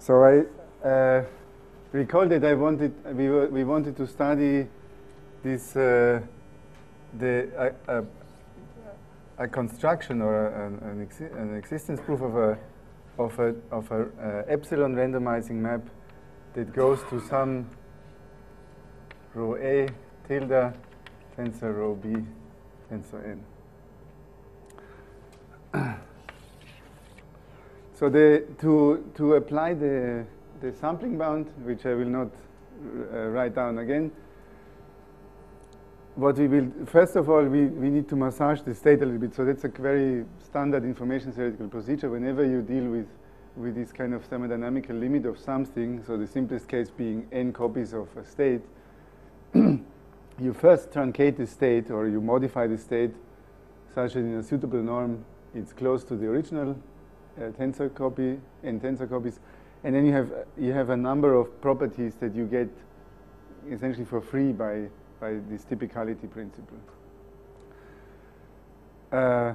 So I uh, recall that I wanted we were, we wanted to study this uh, the uh, a construction or an, an, exi an, existence proof of a of a of a uh, epsilon randomizing map that goes to some rho A tilde tensor rho B tensor N. so the, to, to apply the, the sampling bound, which I will not uh, write down again, what we will, first of all, we, we need to massage the state a little bit. So that's a very standard information theoretical procedure. Whenever you deal with, with this kind of thermodynamical limit of something, so the simplest case being n copies of a state, you first truncate the state or you modify the state such that in a suitable norm it's close to the original tensor copy and tensor copies. And then you have, you have a number of properties that you get essentially for free by, by this typicality principle. Uh,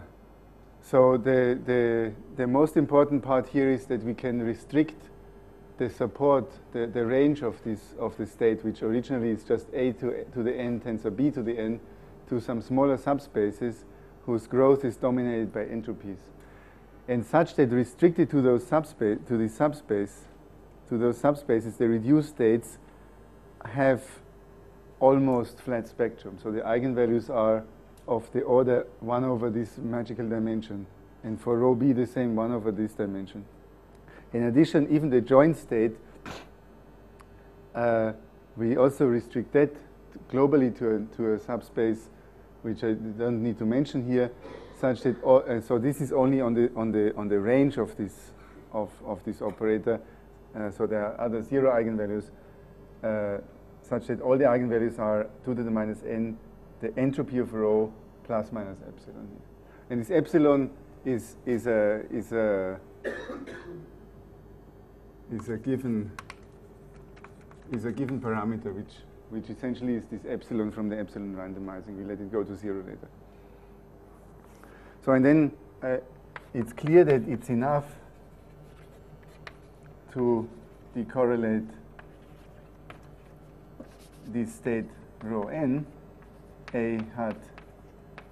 so the, the, the most important part here is that we can restrict the support, the, the range of this of the state, which originally is just a to, to the n tensor b to the n, to some smaller subspaces whose growth is dominated by entropies, and such that restricted to those subspace to the subspace, to those subspaces, the reduced states have almost flat spectrum. So the eigenvalues are of the order 1 over this magical dimension, and for rho b the same 1 over this dimension. In addition, even the joint state, uh, we also restrict that globally to a, to a subspace, which I don't need to mention here, such that all, uh, so this is only on the on the on the range of this of of this operator. Uh, so there are other zero eigenvalues, uh, such that all the eigenvalues are 2 to the minus n, the entropy of rho plus minus epsilon. And this epsilon is is a is a is a given is a given parameter which which essentially is this epsilon from the epsilon randomizing. We let it go to zero later. So and then uh, it's clear that it's enough to decorrelate this state rho n, a hat,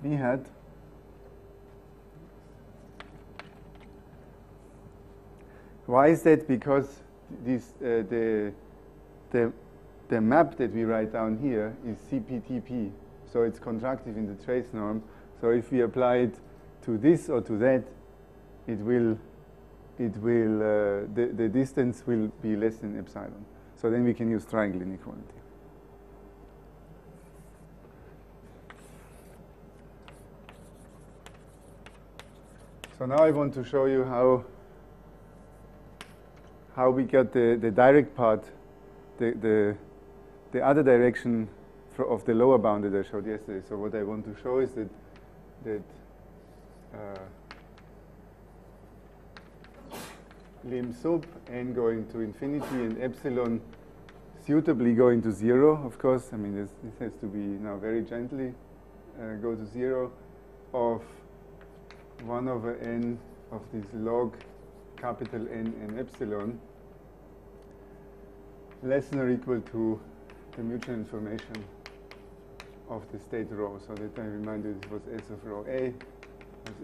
b hat, Why is that? Because this, uh, the, the, the map that we write down here is CPTP. So it's contractive in the trace norm. So if we apply it to this or to that, it will, it will uh, the, the distance will be less than epsilon. So then we can use triangle inequality. So now I want to show you how how we get the, the direct part, the, the, the other direction of the lower bound that I showed yesterday. So what I want to show is that, that lim sup n going to infinity and epsilon suitably going to zero, of course. I mean, this, this has to be now very gently uh, go to zero of 1 over n of this log capital N and epsilon less than or equal to the mutual information of the state rho. So that I remind you this was S of rho A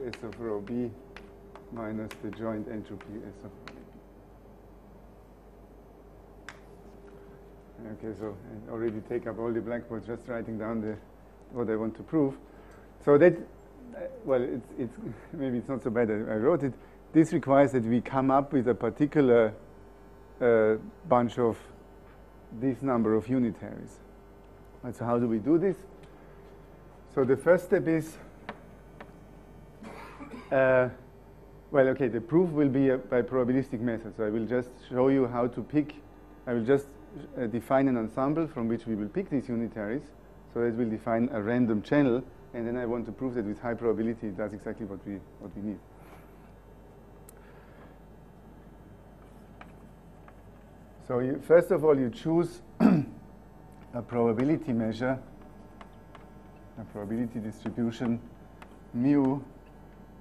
S of rho B minus the joint entropy S of rho A. Okay, so I already take up all the blackboard just writing down the what I want to prove. So that, well, it's, it's maybe it's not so bad I wrote it this requires that we come up with a particular uh, bunch of this number of unitaries. And so how do we do this? So the first step is, uh, well, okay, the proof will be a, by probabilistic method. So I will just show you how to pick, I will just uh, define an ensemble from which we will pick these unitaries. So it will define a random channel, and then I want to prove that with high probability that's exactly what we, what we need. So you, first of all, you choose a probability measure, a probability distribution mu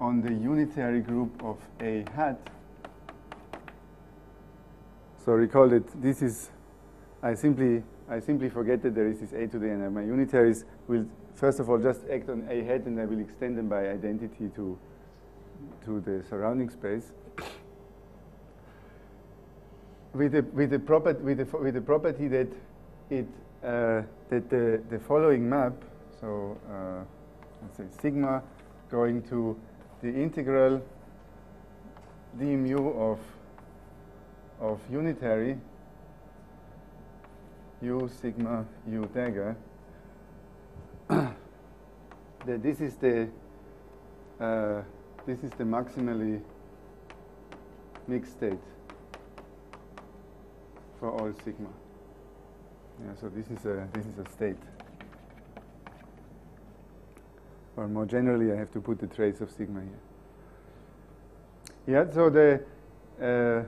on the unitary group of A hat So recall that this is, I simply, I simply forget that there is this a to the n. And my unitaries will, first of all, just act on a hat, and I will extend them by identity to, to the surrounding space. With the, with the, proper, with the, with the property that, it, uh, that the, the following map, so uh, let's say sigma going to the integral d mu of of unitary u sigma u dagger that this is the uh, this is the maximally mixed state for all sigma. Yeah, so this is a this is a state. Or more generally, I have to put the trace of sigma here. Yeah, so the uh,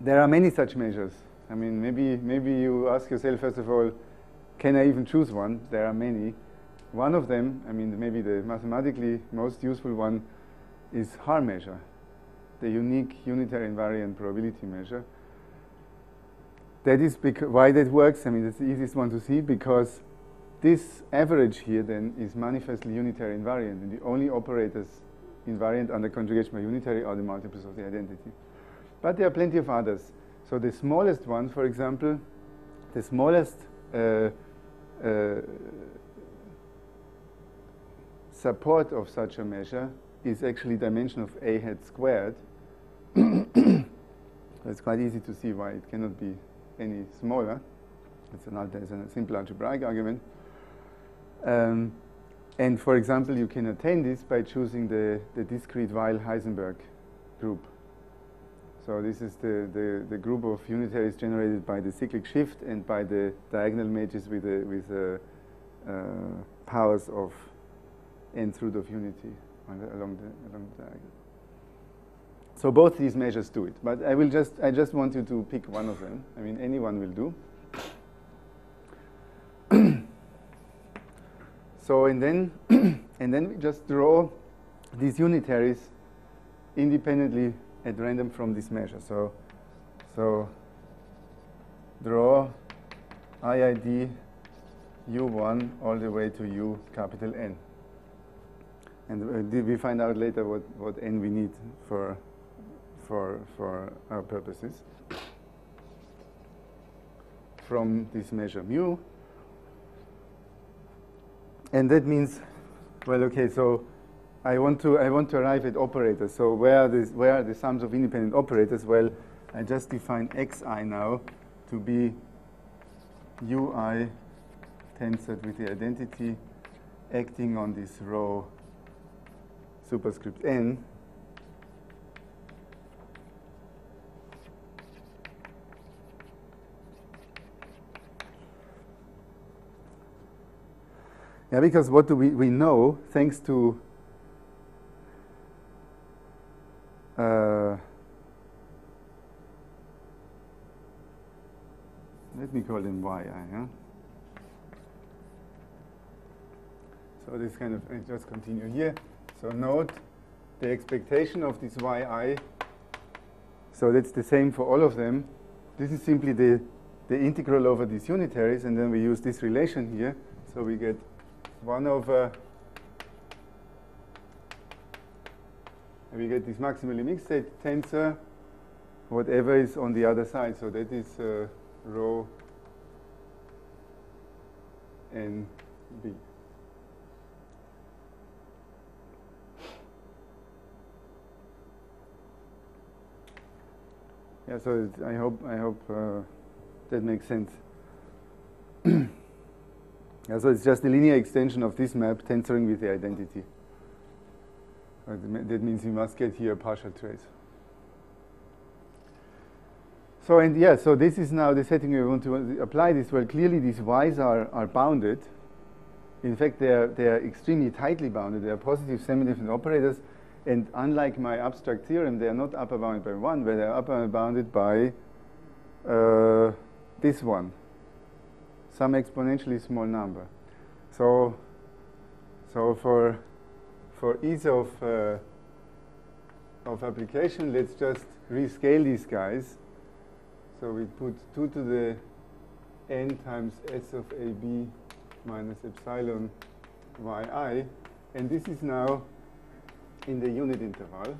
there are many such measures. I mean, maybe maybe you ask yourself first of all, can I even choose one? There are many. One of them, I mean, maybe the mathematically most useful one, is Haar measure, the unique unitary invariant probability measure. That is why that works. I mean, it's the easiest one to see because this average here then is manifestly unitary invariant, and the only operators invariant under conjugation by unitary are the multiples of the identity. But there are plenty of others. So the smallest one, for example, the smallest uh, uh, support of such a measure is actually dimension of a hat squared. it's quite easy to see why it cannot be any smaller. It's, an, it's a simple algebraic argument. Um, and for example, you can attain this by choosing the, the discrete Weyl-Heisenberg group. So this is the, the, the, group of unitaries generated by the cyclic shift and by the diagonal matrices with, the, with uh, powers of nth root of unity along the, along the diagonal. So both these measures do it, but I will just I just want you to pick one of them. I mean, anyone will do. So and then and then we just draw these unitaries independently at random from this measure. So so draw IID U1 all the way to U capital N. And uh, we find out later what, what N we need for, for, for our purposes from this measure mu and that means, well, okay, so I want to I want to arrive at operators. So where are the where are the sums of independent operators? Well, I just define xi now to be ui tensored with the identity acting on this rho superscript n Yeah, because what do we, we know, thanks to uh, let me call them yi, yeah? So this kind of, I just continue here. So note the expectation of this yi, so that's the same for all of them. This is simply the, the integral over these unitaries, and then we use this relation here. So we get 1 over, we get this maximally mixed state tensor, whatever is on the other side. So that is uh, rho n b. Yeah, so I hope I hope uh, that makes sense. Yeah, so it's just a linear extension of this map tensoring with the identity. That means we must get here a partial trace. So and yeah, so this is now the setting we want to apply this. Well, clearly these y's are, are bounded. In fact, they are, they are extremely tightly bounded. They are positive semi-definite operators. And unlike my abstract theorem, they are not upper bounded by 1, but they are upper bounded by uh, this one some exponentially small number. So, so for for ease of uh, of application, let's just rescale these guys So we put 2 to the n times s of ab minus epsilon yi. And this is now in the unit interval.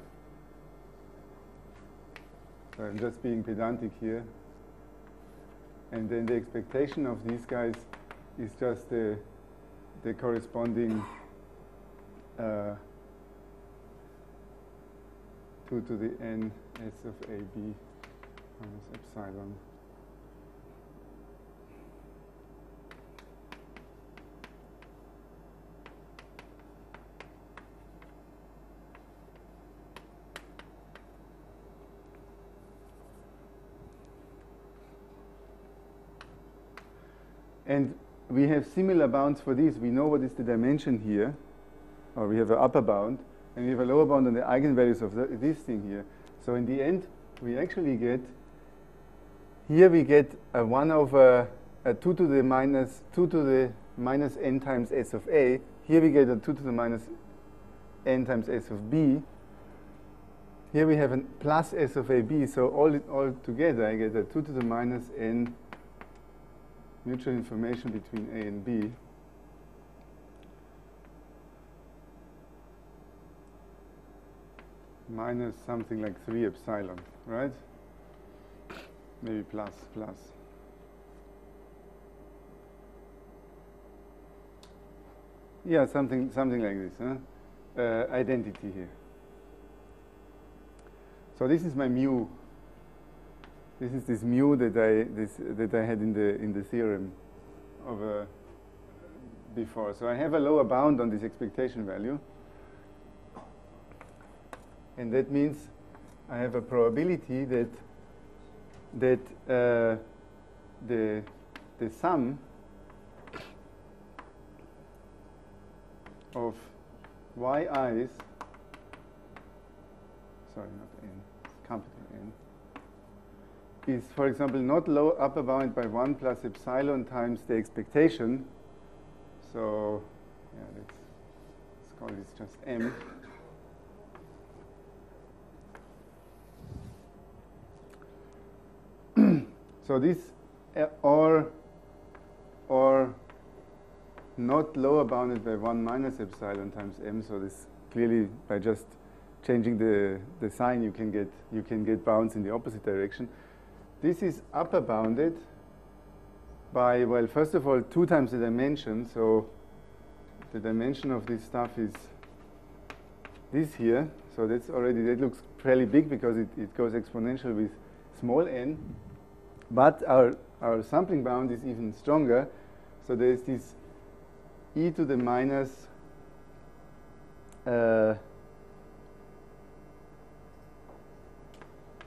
So I'm just being pedantic here. And then the expectation of these guys is just the, the corresponding uh, 2 to the n s of ab minus epsilon. And we have similar bounds for these. We know what is the dimension here, or we have an upper bound, and we have a lower bound on the eigenvalues of the, this thing here. So in the end, we actually get, here we get a 1 over a 2 to the minus 2 to the minus n times s of a. Here we get a 2 to the minus n times s of b. Here we have a plus s of ab. So all, all together, I get a 2 to the minus n mutual information between A and B. minus something like 3 epsilon, right? Maybe plus, plus. Yeah, something, something like this, huh? Uh, identity here. So this is my mu this is this mu that I this that I had in the in the theorem of uh, before. So I have a lower bound on this expectation value, and that means I have a probability that that uh, the the sum of y is sorry not is, for example, not low upper bound by 1 plus epsilon times the expectation. So, yeah, let's, let's call this just m. so this uh, or or not lower bounded by 1 minus epsilon times m. So this clearly by just changing the, the sign you can get you can get bounds in the opposite direction. This is upper bounded by, well, first of all, two times the dimension. So the dimension of this stuff is this here. So that's already, that looks fairly big because it, it goes exponential with small n. But our, our sampling bound is even stronger. So there's this e to the minus uh,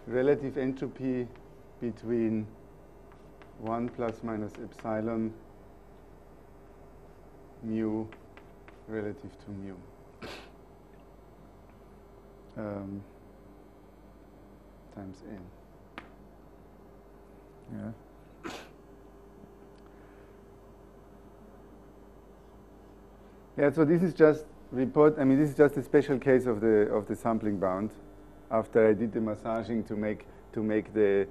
relative entropy between 1 plus minus epsilon mu relative to mu. Um, times n. Yeah. Yeah, so this is just report, I mean, this is just a special case of the, of the sampling bound after I did the massaging to make, to make the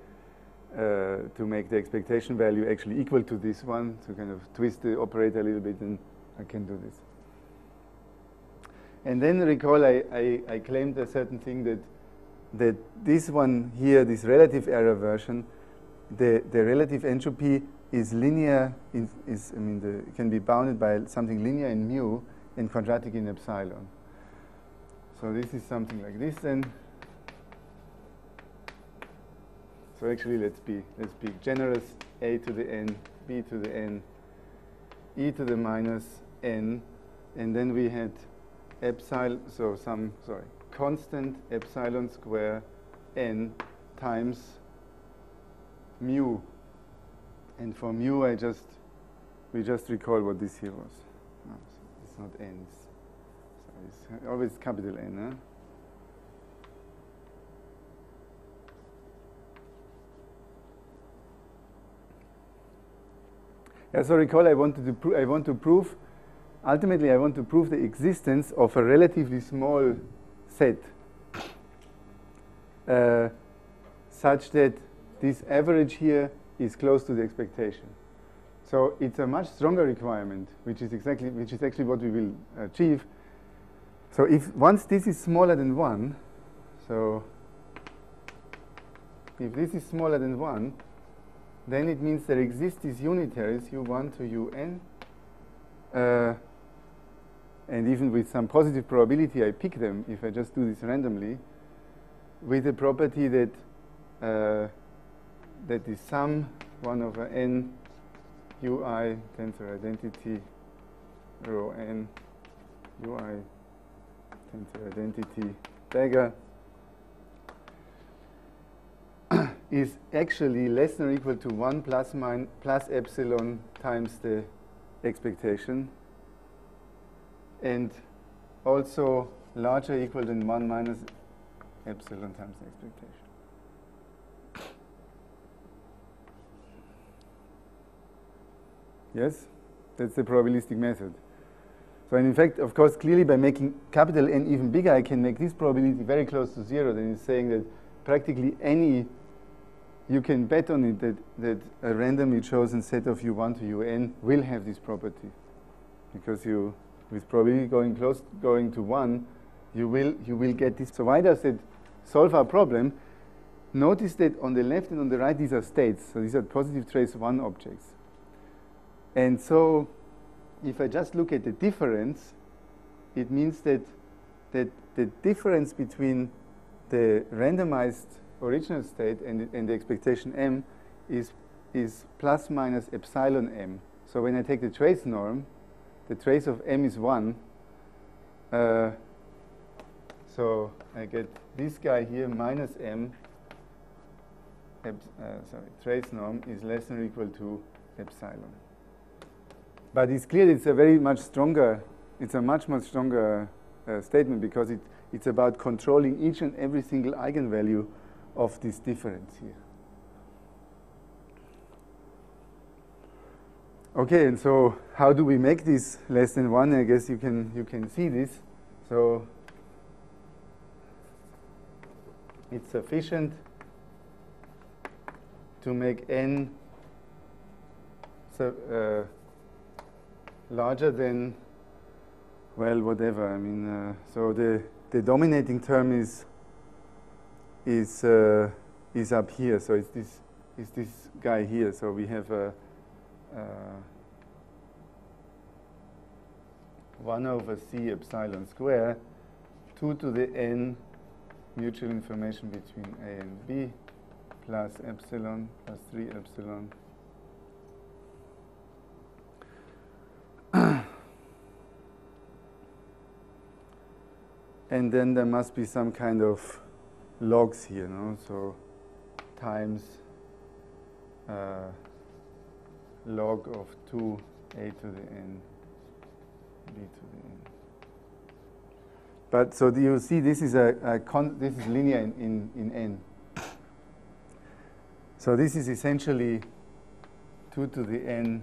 uh, to make the expectation value actually equal to this one, to kind of twist the operator a little bit, and I can do this. And then recall I, I, I claimed a certain thing that that this one here, this relative error version, the, the relative entropy is linear, in, is, I mean, the, can be bounded by something linear in mu and quadratic in epsilon. So this is something like this then. So actually, let's be let's be generous. A to the n, b to the n, e to the minus n, and then we had epsilon. So some sorry constant epsilon square n times mu. And for mu, I just we just recall what this here was. So it's not n. So it's always capital N. Huh? Yeah, so recall I wanted to pro- I want to prove ultimately I want to prove the existence of a relatively small set uh, such that this average here is close to the expectation. So it's a much stronger requirement, which is exactly which is actually what we will achieve. So if once this is smaller than one, so if this is smaller than one, then it means there exist these unitaries u1 to un. Uh, and even with some positive probability, I pick them if I just do this randomly, with the property that uh, sum 1 over n ui tensor identity rho n ui tensor identity dagger is actually less than or equal to 1 plus, min plus epsilon times the expectation and also larger equal than 1 minus epsilon times the expectation. Yes, that's the probabilistic method. So in fact, of course, clearly by making capital N even bigger, I can make this probability very close to zero. Then it's saying that practically any, you can bet on it that, that a randomly chosen set of U1 to UN will have this property. Because you, with probability going close, going to one, you will, you will get this. So why does it solve our problem? Notice that on the left and on the right, these are states. So these are positive trace one objects. And so if I just look at the difference, it means that, that the difference between the randomized original state and, and the expectation m is, is plus minus epsilon m. So when I take the trace norm, the trace of m is 1. Uh, so I get this guy here minus m, uh, sorry, trace norm is less than or equal to epsilon. But it's clear it's a very much stronger, it's a much, much stronger uh, statement because it, it's about controlling each and every single eigenvalue of this difference here. Okay, and so how do we make this less than one? I guess you can you can see this. So it's sufficient to make n so, uh, larger than, well, whatever. I mean, uh, so the, the dominating term is, is, uh, is up here. So it's this, it's this guy here. So we have a, 1 over c epsilon square, 2 to the n mutual information between a and b plus epsilon plus 3 epsilon and then there must be some kind of logs here, no? So times uh, log of 2 a to the n, b to the n. But so you see this is a, a this is linear in, in, in n. So this is essentially 2 to the n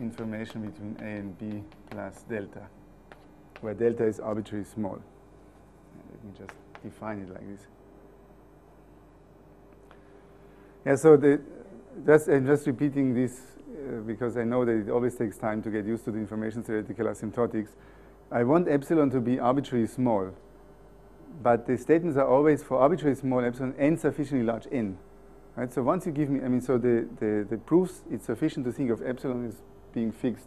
information between a and b plus delta, where delta is arbitrarily small Let me just define it like this. Yeah, so the, just, I'm just repeating this uh, because I know that it always takes time to get used to the information theoretical asymptotics. I want epsilon to be arbitrarily small, but the statements are always for arbitrarily small epsilon and sufficiently large n. Right? So once you give me, I mean, so the, the, the proofs, it's sufficient to think of epsilon as being fixed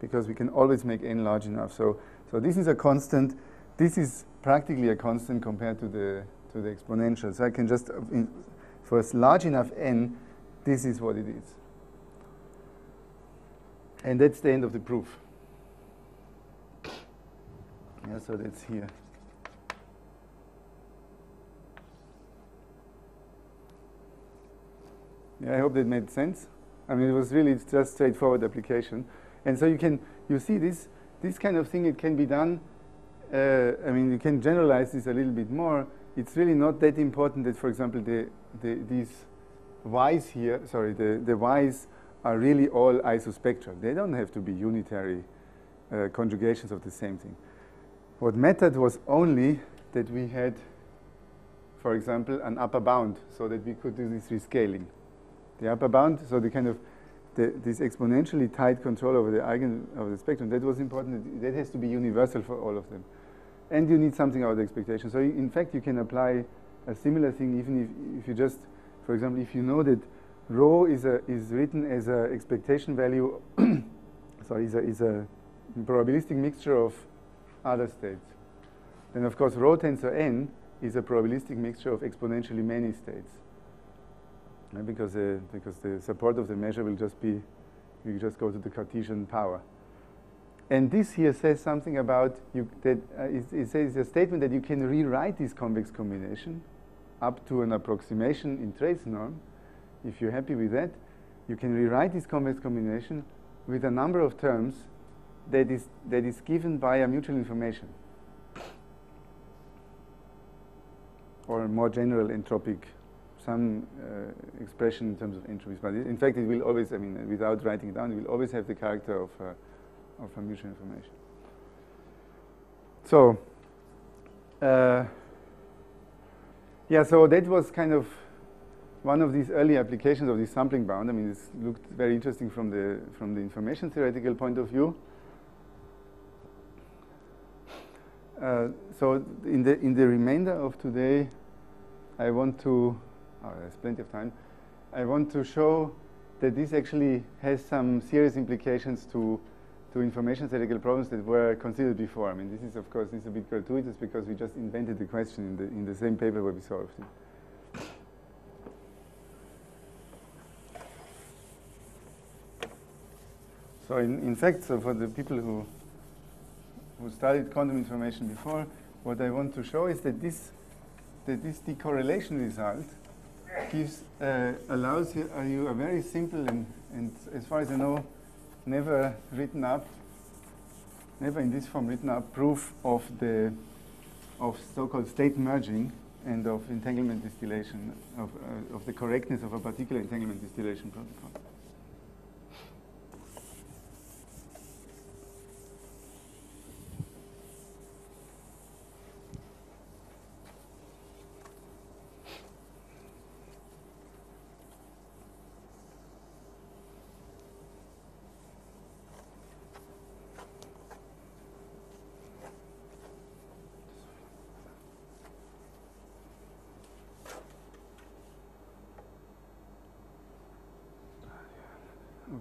because we can always make n large enough. So, so this is a constant. This is practically a constant compared to the, to the exponential. So I can just, in, for a large enough n, this is what it is. And that's the end of the proof. Yeah, so that's here. Yeah, I hope that made sense. I mean, it was really just straightforward application. And so you can, you see this, this kind of thing, it can be done uh, I mean, you can generalize this a little bit more. It's really not that important that, for example, the, the, these y's here, sorry, the, the y's are really all isospectral. They don't have to be unitary uh, conjugations of the same thing. What mattered was only that we had for example, an upper bound so that we could do this rescaling. The upper bound, so the kind of the, this exponentially tight control over the eigen of the spectrum, that was important. That has to be universal for all of them. And you need something out of the expectation. So in fact, you can apply a similar thing even if, if you just, for example, if you know that rho is, a, is written as an expectation value, sorry, is a, is a probabilistic mixture of other states. Then of course rho tensor n is a probabilistic mixture of exponentially many states. Right? Because, uh, because the support of the measure will just be, you just go to the Cartesian power. And this here says something about, you, that uh, it, it says a statement that you can rewrite this convex combination up to an approximation in trace norm. If you're happy with that, you can rewrite this convex combination with a number of terms that is, that is given by a mutual information. or more general entropic, some uh, expression in terms of entropies. But in fact, it will always, I mean, without writing it down, it will always have the character of, uh, of mutual information. So, uh, yeah, so that was kind of one of these early applications of this sampling bound. I mean, this looked very interesting from the, from the information theoretical point of view. Uh, so in the in the remainder of today, I want to. Oh, there's plenty of time. I want to show that this actually has some serious implications to to information theoretical problems that were considered before. I mean, this is of course this is a bit gratuitous because we just invented the question in the in the same paper where we solved it. So in, in fact, so for the people who who studied quantum information before, what I want to show is that this, that this decorrelation result gives, uh, allows you, uh, you, a very simple and, and, as far as I know, never written up, never in this form written up proof of the of so-called state merging and of entanglement distillation, of, uh, of the correctness of a particular entanglement distillation protocol.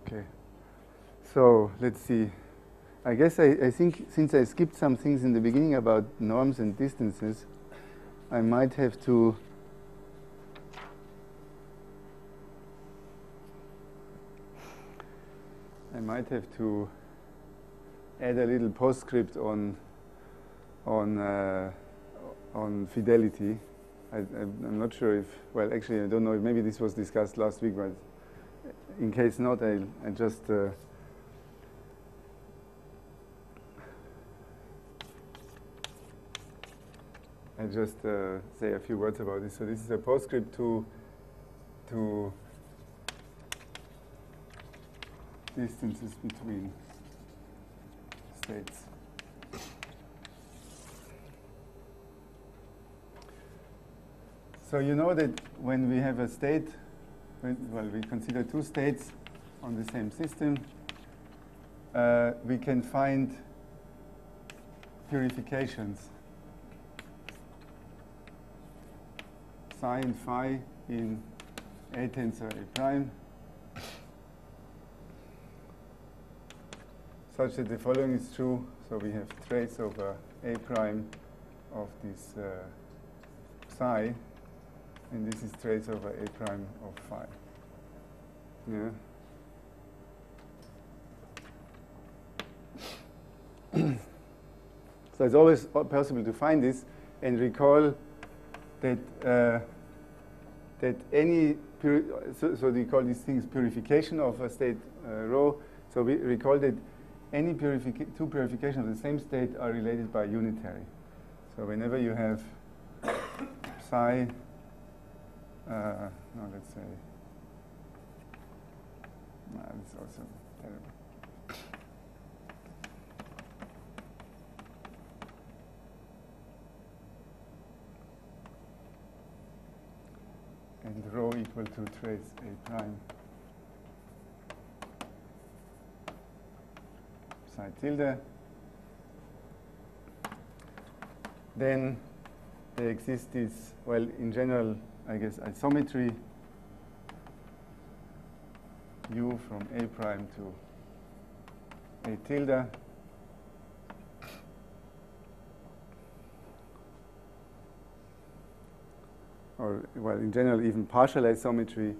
Okay. So let's see. I guess I, I think since I skipped some things in the beginning about norms and distances, I might have to I might have to add a little postscript on on uh, on fidelity. I, am not sure if well, actually, I don't know. Maybe this was discussed last week, but in case not, I, I just uh, Just uh, say a few words about this. So this is a postscript to to distances between states. So you know that when we have a state well, we consider two states on the same system, uh, we can find purifications psi and phi in A tensor A prime such that the following is true. So we have trace over A prime of this uh, psi and this is trace over a prime of phi. Yeah. so it's always possible to find this and recall that uh, that any so, so we call these things purification of a state uh, rho. So we recall that any two purifications of the same state are related by unitary. So whenever you have psi uh, no, let's say, no, it's also terrible. Equal to trace A prime psi tilde. Then there exists this, well, in general, I guess, isometry u from A prime to A tilde. Or, well, in general, even partial isometry,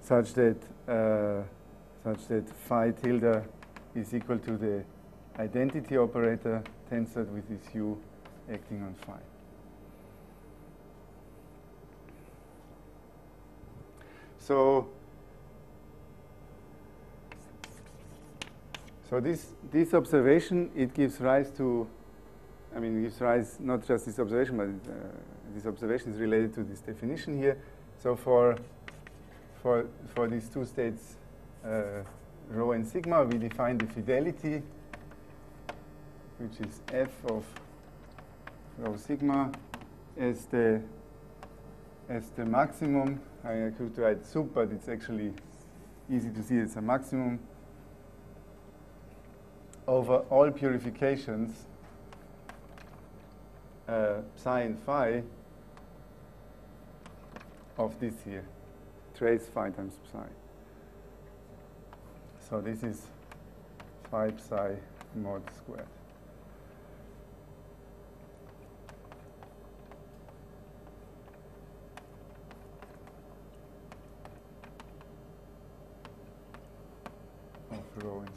such that uh, such that phi tilde is equal to the identity operator tensored with this u acting on phi. So, so this, this observation, it gives rise to, I mean, it gives rise not just this observation, but uh, this observation is related to this definition here. So for, for, for these two states, uh, rho and sigma, we define the fidelity, which is f of rho sigma as the as the maximum. I could write sup, but it's actually easy to see it's a maximum over all purifications uh, psi and phi of this here, trace phi times psi. So this is 5 psi mod squared. of rho and.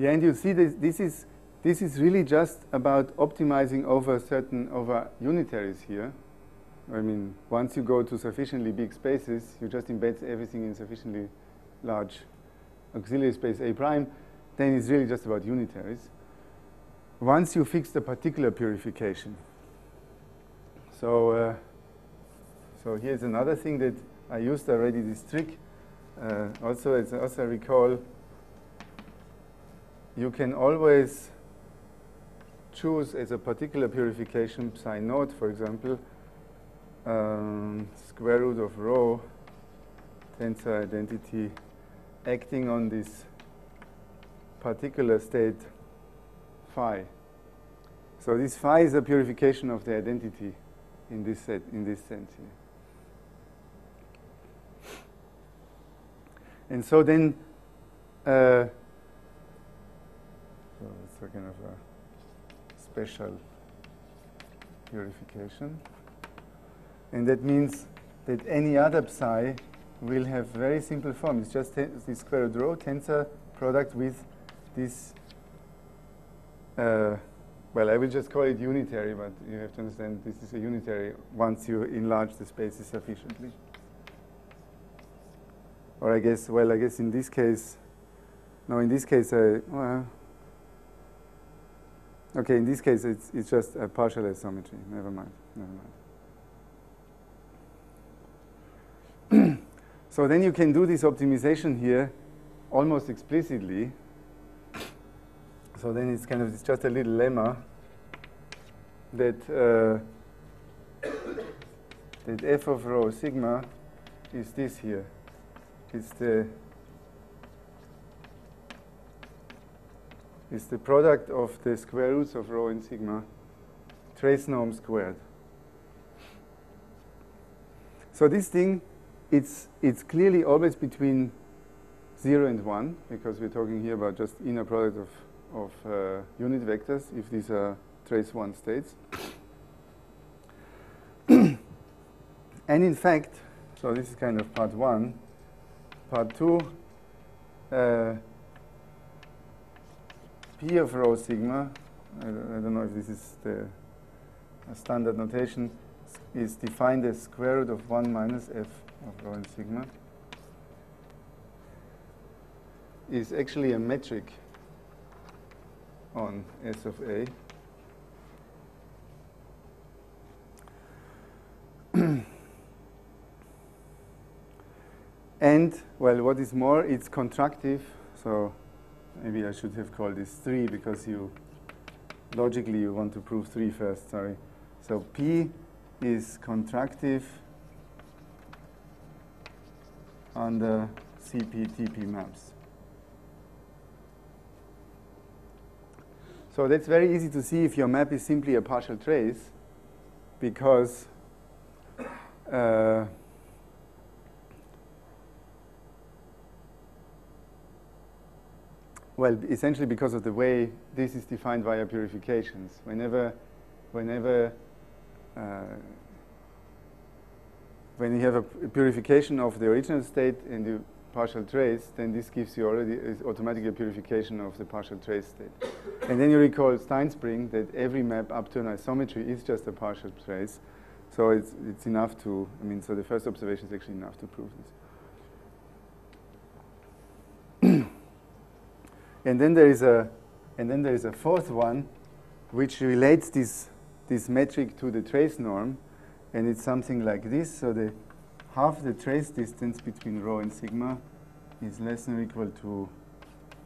Yeah, and you see this, this is this is really just about optimizing over certain over unitaries here. I mean, once you go to sufficiently big spaces, you just embed everything in sufficiently large auxiliary space A prime, then it's really just about unitaries. Once you fix the particular purification. So, uh, so here's another thing that I used already, this trick. Uh, also, as also recall, you can always choose as a particular purification psi naught, for example, um, square root of rho tensor identity acting on this particular state phi. So this phi is a purification of the identity in this set in this sense here. And so then uh, so kind of a special purification. And that means that any other psi will have very simple form. It's just the square root rho tensor product with this, uh, well, I will just call it unitary, but you have to understand this is a unitary once you enlarge the spaces sufficiently. Or I guess, well, I guess in this case, no, in this case, I, well, Okay, in this case, it's, it's just a partial isometry. Never mind. Never mind. so then you can do this optimization here almost explicitly. So then it's kind of it's just a little lemma that uh, that f of rho sigma is this here. It's the is the product of the square roots of rho and sigma, trace norm squared. So this thing, it's, it's clearly always between 0 and 1, because we're talking here about just inner product of, of uh, unit vectors, if these are trace 1 states. and in fact, so this is kind of part 1. Part 2, uh, P of rho sigma, I don't, know if this is the standard notation, is defined as square root of 1 minus f of rho and sigma, is actually a metric on S of A. and, well, what is more, it's contractive, so maybe I should have called this 3 because you logically you want to prove 3 first, sorry. So P is contractive on the CP-TP maps. So that's very easy to see if your map is simply a partial trace because uh, well, essentially because of the way this is defined via purifications. Whenever, whenever uh, when you have a purification of the original state in the partial trace, then this gives you already automatically a purification of the partial trace state. and then you recall Stinespring that every map up to an isometry is just a partial trace. So it's, it's enough to, I mean, so the first observation is actually enough to prove this. And then there is a, and then there is a fourth one, which relates this, this metric to the trace norm, and it's something like this. So the half the trace distance between rho and sigma is less than or equal to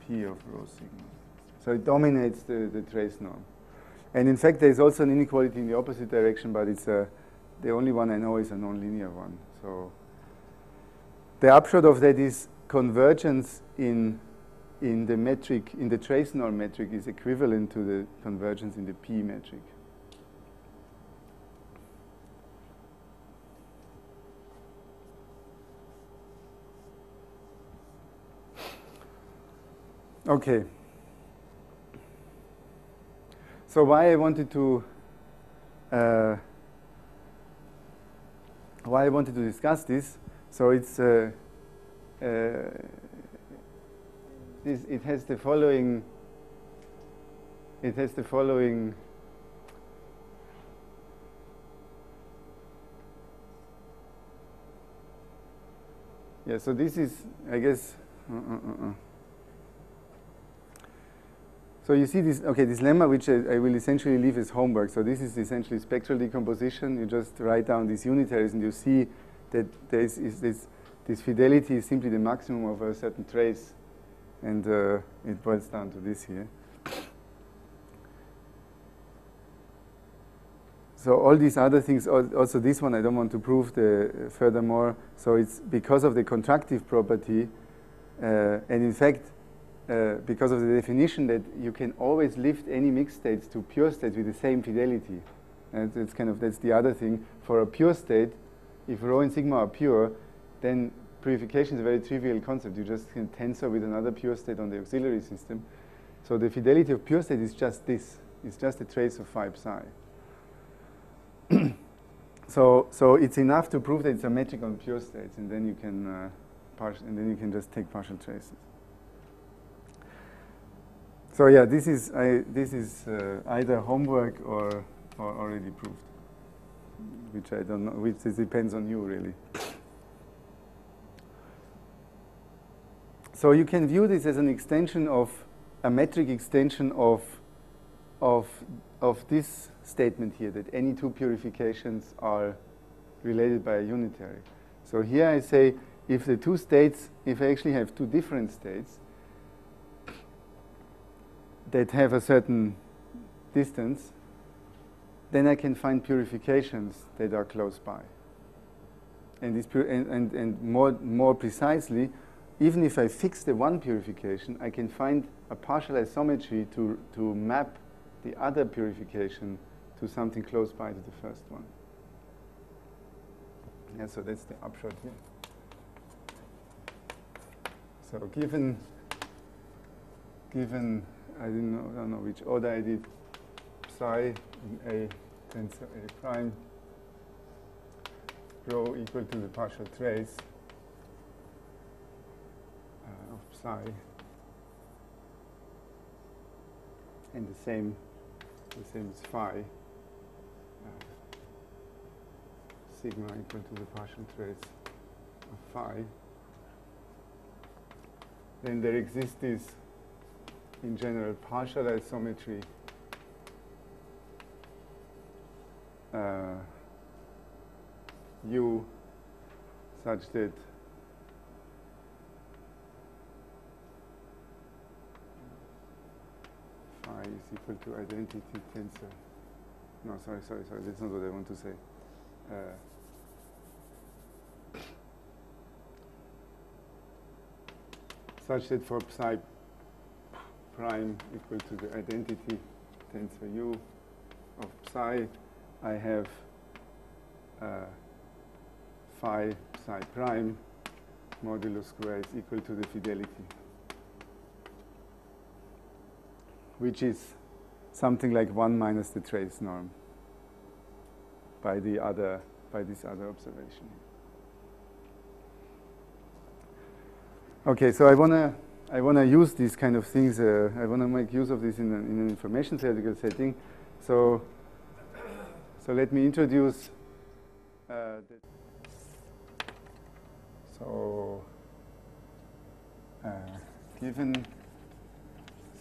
p of rho sigma. So it dominates the, the trace norm. And in fact, there's also an inequality in the opposite direction, but it's a, the only one I know is a nonlinear one. So the upshot of that is convergence in in the metric, in the trace norm metric is equivalent to the convergence in the P metric. Okay. So why I wanted to uh, why I wanted to discuss this? So it's uh, uh, this, it has the following. It has the following. Yeah. So this is, I guess. Uh, uh, uh, so you see this, okay, this lemma, which I, I, will essentially leave as homework. So this is essentially spectral decomposition. You just write down these unitaries and you see that there is, is this, this fidelity is simply the maximum of a certain trace. And uh, it boils down to this here. So all these other things, also this one I don't want to prove the, furthermore. So it's because of the contractive property. Uh, and in fact, uh, because of the definition that you can always lift any mixed states to pure states with the same fidelity. And that's kind of that's the other thing. For a pure state, if rho and sigma are pure, then purification is a very trivial concept. You just can tensor with another pure state on the auxiliary system. So the fidelity of pure state is just this. It's just a trace of phi psi. so, so it's enough to prove that it's a metric on pure states, and then you can, uh, and then you can just take partial traces. So yeah, this is I, this is uh, either homework or, or already proved, which I don't know. Which depends on you really. So you can view this as an extension of a metric extension of of of this statement here that any two purifications are related by a unitary. So here I say if the two states, if I actually have two different states, that have a certain distance, then I can find purifications that are close by. And, this and, and, and more, more precisely, even if I fix the one purification, I can find a partial isometry to, to map the other purification to something close by to the first one. Yeah, so that's the upshot here. So given, given I didn't know, I don't know which order I did psi in A tensor A prime rho equal to the partial trace of and the same the same phi. Uh, sigma equal to the partial trace of phi. Then there exists this in general partial isometry. Uh, u such that equal to identity tensor. No, sorry, sorry, sorry. That's not what I want to say. Uh, such that for psi prime equal to the identity tensor u of psi, I have uh, phi psi prime modulo square is equal to the fidelity, which is something like 1 minus the trace norm by the other by this other observation. Okay, so I wanna I wanna use these kind of things. Uh, I wanna make use of this in, in an information theoretical setting. So so let me introduce. Uh, so, uh, given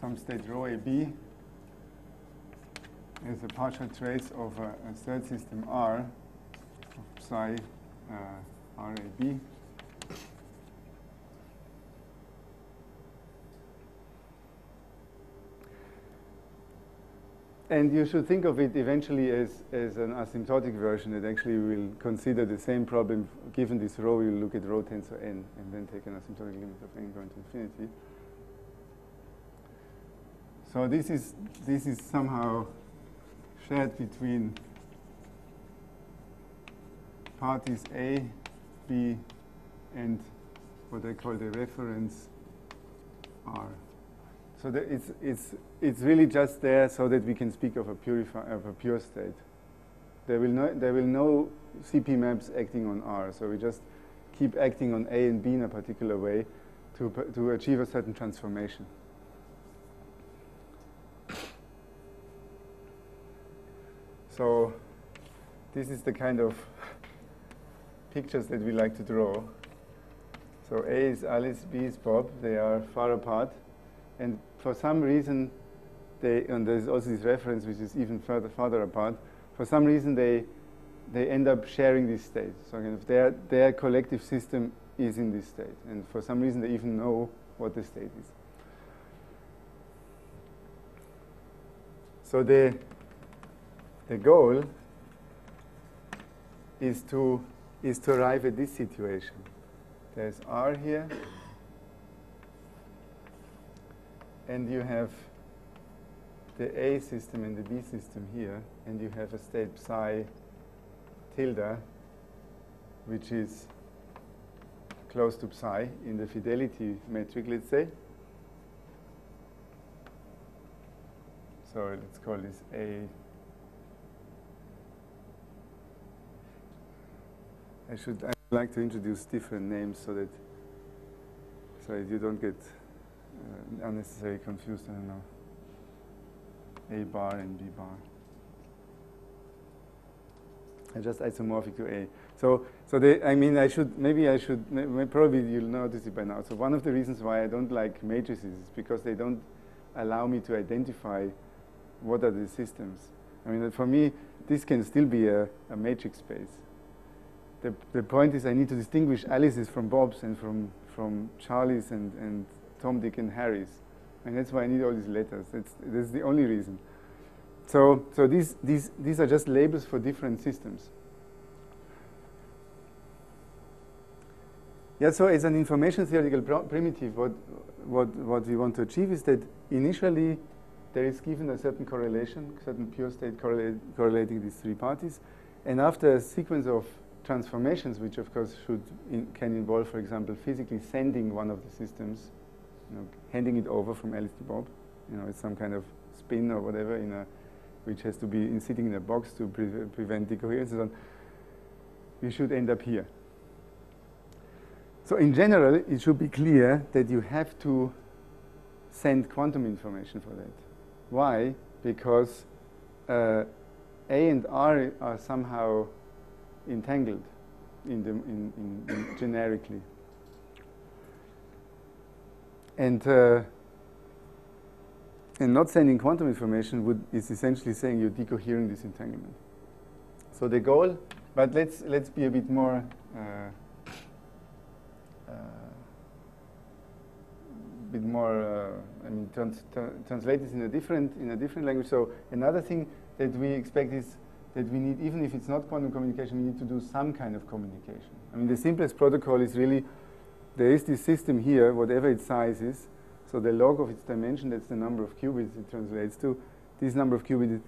some state rho AB is a partial trace of a, a third system R of psi uh, RAB. And you should think of it eventually as, as an asymptotic version that actually will consider the same problem. Given this rho, you look at rho tensor n and then take an asymptotic limit of n going to infinity. So this is, this is somehow shared between parties A, B, and what I call the reference R. So it's, it's, it's really just there so that we can speak of a, purify, of a pure state. There will, no, there will no CP maps acting on R, so we just keep acting on A and B in a particular way to, to achieve a certain transformation. So this is the kind of pictures that we like to draw. So A is Alice, B is Bob. They are far apart. And for some reason, they, and there's also this reference which is even further, farther apart, for some reason they, they end up sharing this state. So kind of their, their collective system is in this state. And for some reason they even know what the state is. So the, the goal is to, is to arrive at this situation. There's R here, and you have the A system and the B system here, and you have a state psi tilde, which is close to psi in the fidelity metric, let's say. So let's call this A. I should I'd like to introduce different names so that so that you don't get uh, unnecessarily confused, I don't know. A bar and B bar. I just isomorphic to A. So, so they, I mean, I should, maybe I should, maybe, probably you'll notice it by now. So one of the reasons why I don't like matrices is because they don't allow me to identify what are the systems. I mean, for me, this can still be a, a matrix space. The, the point is I need to distinguish Alice's from Bob's and from, from Charlie's and, and Tom, Dick, and Harry's. And that's why I need all these letters. That's, that's the only reason. So, so these, these, these are just labels for different systems. Yeah, so as an information theoretical primitive, what, what, what we want to achieve is that initially there is given a certain correlation, certain pure state correlating these three parties. And after a sequence of transformations, which of course should in, can involve, for example, physically sending one of the systems you know, handing it over from Alice to Bob. You know, some kind of spin or whatever in a, which has to be in sitting in a box to pre prevent decoherence and so on. We should end up here. So in general, it should be clear that you have to send quantum information for that. Why? Because uh, A and R are somehow entangled in the, in, in, in generically. And, uh, and not sending quantum information would, is essentially saying you're decohering this entanglement. So the goal, but let's, let's be a bit more uh, uh, bit more, uh, I mean, trans tra translate this in a different in a different language. So another thing that we expect is that we need, even if it's not quantum communication, we need to do some kind of communication. I mean, the simplest protocol is really there is this system here, whatever its size is. So the log of its dimension, that's the number of qubits it translates to. This number of qubits,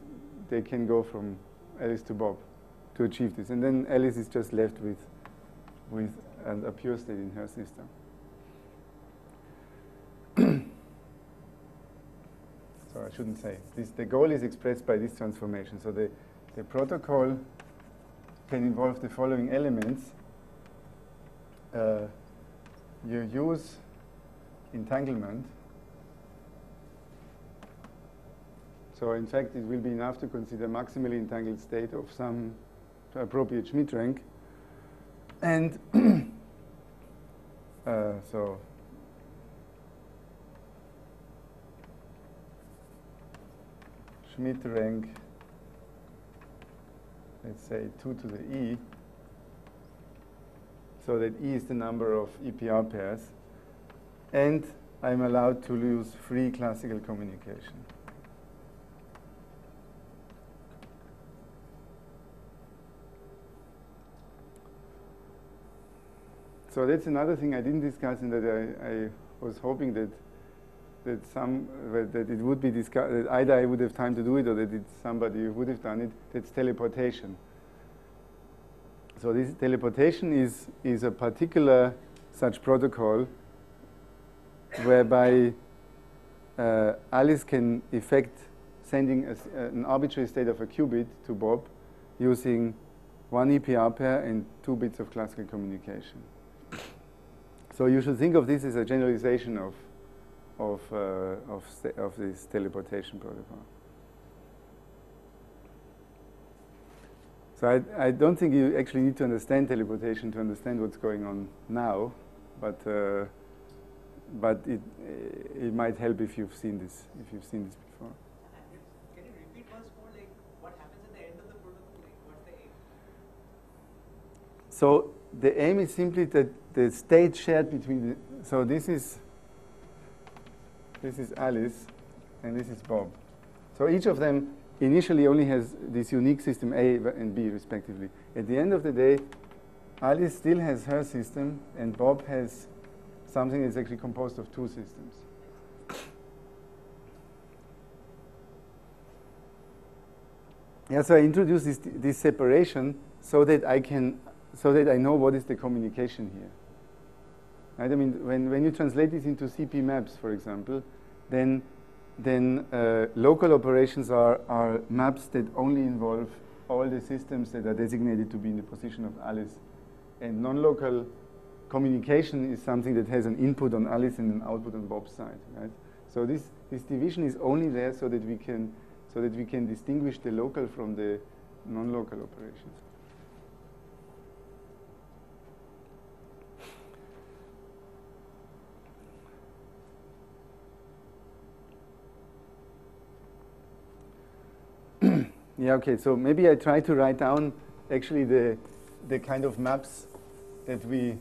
they can go from Alice to Bob to achieve this. And then Alice is just left with, with a pure state in her system. so I shouldn't say. This, the goal is expressed by this transformation. So the, the protocol can involve the following elements. Uh, you use entanglement. So in fact, it will be enough to consider maximally entangled state of some appropriate Schmidt rank. And uh, so Schmidt rank, let's say 2 to the e, so that e is the number of EPR pairs, and I'm allowed to use free classical communication. So that's another thing I didn't discuss and that I, I was hoping that that some that it would be discussed either I would have time to do it or that it's somebody would have done it. That's teleportation. So this teleportation is is a particular such protocol whereby uh, Alice can effect sending a, an arbitrary state of a qubit to Bob using one EPR pair and two bits of classical communication. So you should think of this as a generalization of of, uh, of, of this teleportation protocol. So I, I don't think you actually need to understand teleportation to understand what's going on now, but uh, but it it might help if you've seen this if you've seen this before. Can you repeat once more, like what happens at the end of the protocol? Like what's the aim? So the aim is simply that the state shared between the so this is this is Alice, and this is Bob. So each of them initially only has this unique system A and B, respectively. At the end of the day, Alice still has her system, and Bob has something that's actually composed of two systems. Yeah, so I introduce this, this separation so that I can, so that I know what is the communication here. Right? I mean, when, when you translate this into CP maps, for example, then, then uh, local operations are, are maps that only involve all the systems that are designated to be in the position of Alice. And non-local communication is something that has an input on Alice and an output on Bob's side, right? So this, this division is only there so that we can so that we can distinguish the local from the non-local operations. Yeah, okay, so maybe I try to write down actually the, the kind of maps that we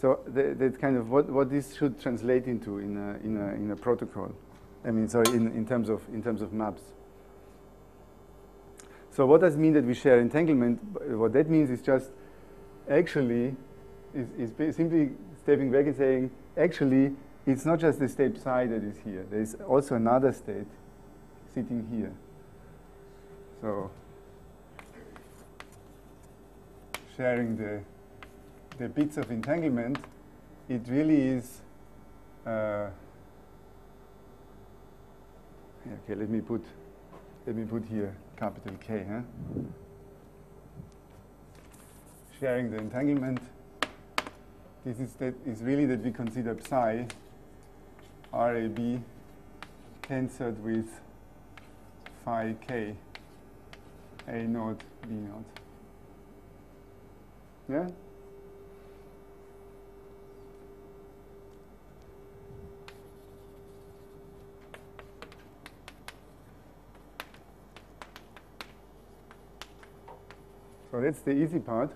So that kind of what, what this should translate into in a, in a, in a protocol. I mean, sorry, in, in, terms of, in terms of maps. So what does it mean that we share entanglement? What that means is just actually is, is simply stepping back and saying, actually, it's not just the state psi that is here. There is also another state sitting here. So sharing the, the bits of entanglement, it really is, uh, okay, let me put, let me put here capital K, huh? Sharing the entanglement, this is, that is really that we consider psi RAB tensor with phi k A naught B naught. Yeah? So that's the easy part.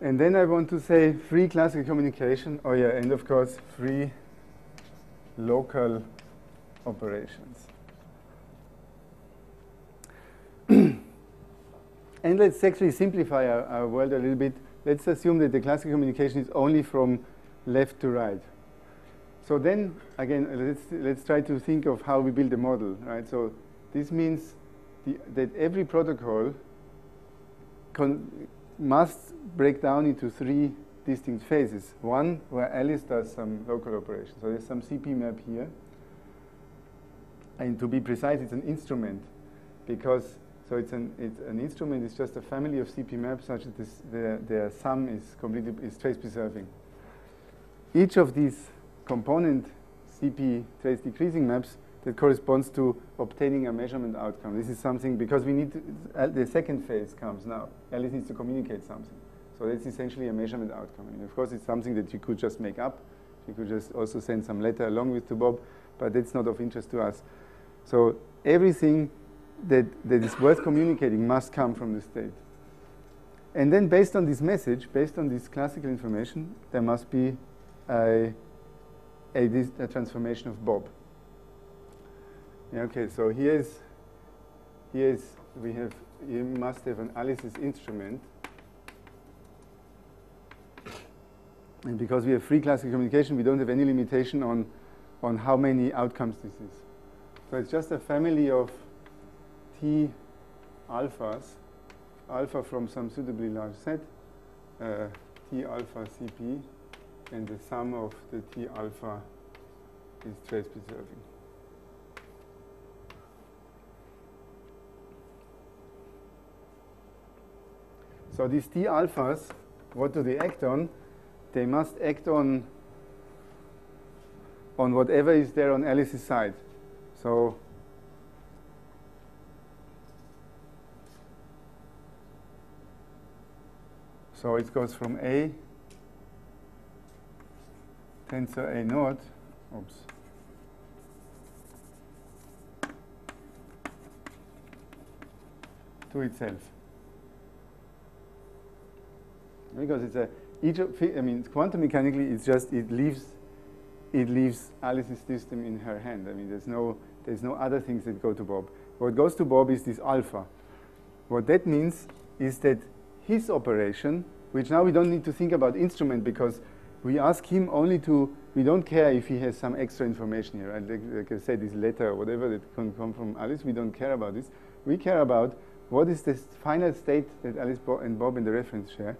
And then I want to say free classical communication. Oh yeah, and of course free local operations. and let's actually simplify our, our, world a little bit. Let's assume that the classical communication is only from left to right. So then, again, let's, let's try to think of how we build a model, right? So this means the, that every protocol must break down into three distinct phases. One, where Alice does some local operations. So there's some CP map here. And to be precise, it's an instrument because so it's an, it's an instrument, it's just a family of CP maps such that this, the, their sum is completely is trace preserving. Each of these component CP trace decreasing maps that corresponds to obtaining a measurement outcome. This is something, because we need to, uh, the second phase comes now. Alice needs to communicate something. So that's essentially a measurement outcome. Mean, of course, it's something that you could just make up. You could just also send some letter along with to Bob, but that's not of interest to us. So everything that, that is worth communicating must come from the state. And then based on this message, based on this classical information, there must be a, a, a transformation of Bob. Yeah, okay, so here's, here's, we have, you must have an Alice's instrument. And because we have free classical communication, we don't have any limitation on, on how many outcomes this is. So it's just a family of T alphas, alpha from some suitably large set, uh, T alpha CP, and the sum of the T alpha is trace preserving. So these T alphas, what do they act on? They must act on, on whatever is there on Alice's side. So So it goes from A, tensor A naught, oops, to itself because it's a each of, I mean quantum mechanically it's just it leaves it leaves Alice's system in her hand. I mean there's no there's no other things that go to Bob. What goes to Bob is this alpha. What that means is that his operation, which now we don't need to think about instrument because we ask him only to, we don't care if he has some extra information here. Right? Like, like I said, this letter or whatever that can come from Alice, we don't care about this. We care about what is the final state that Alice and Bob in the reference share.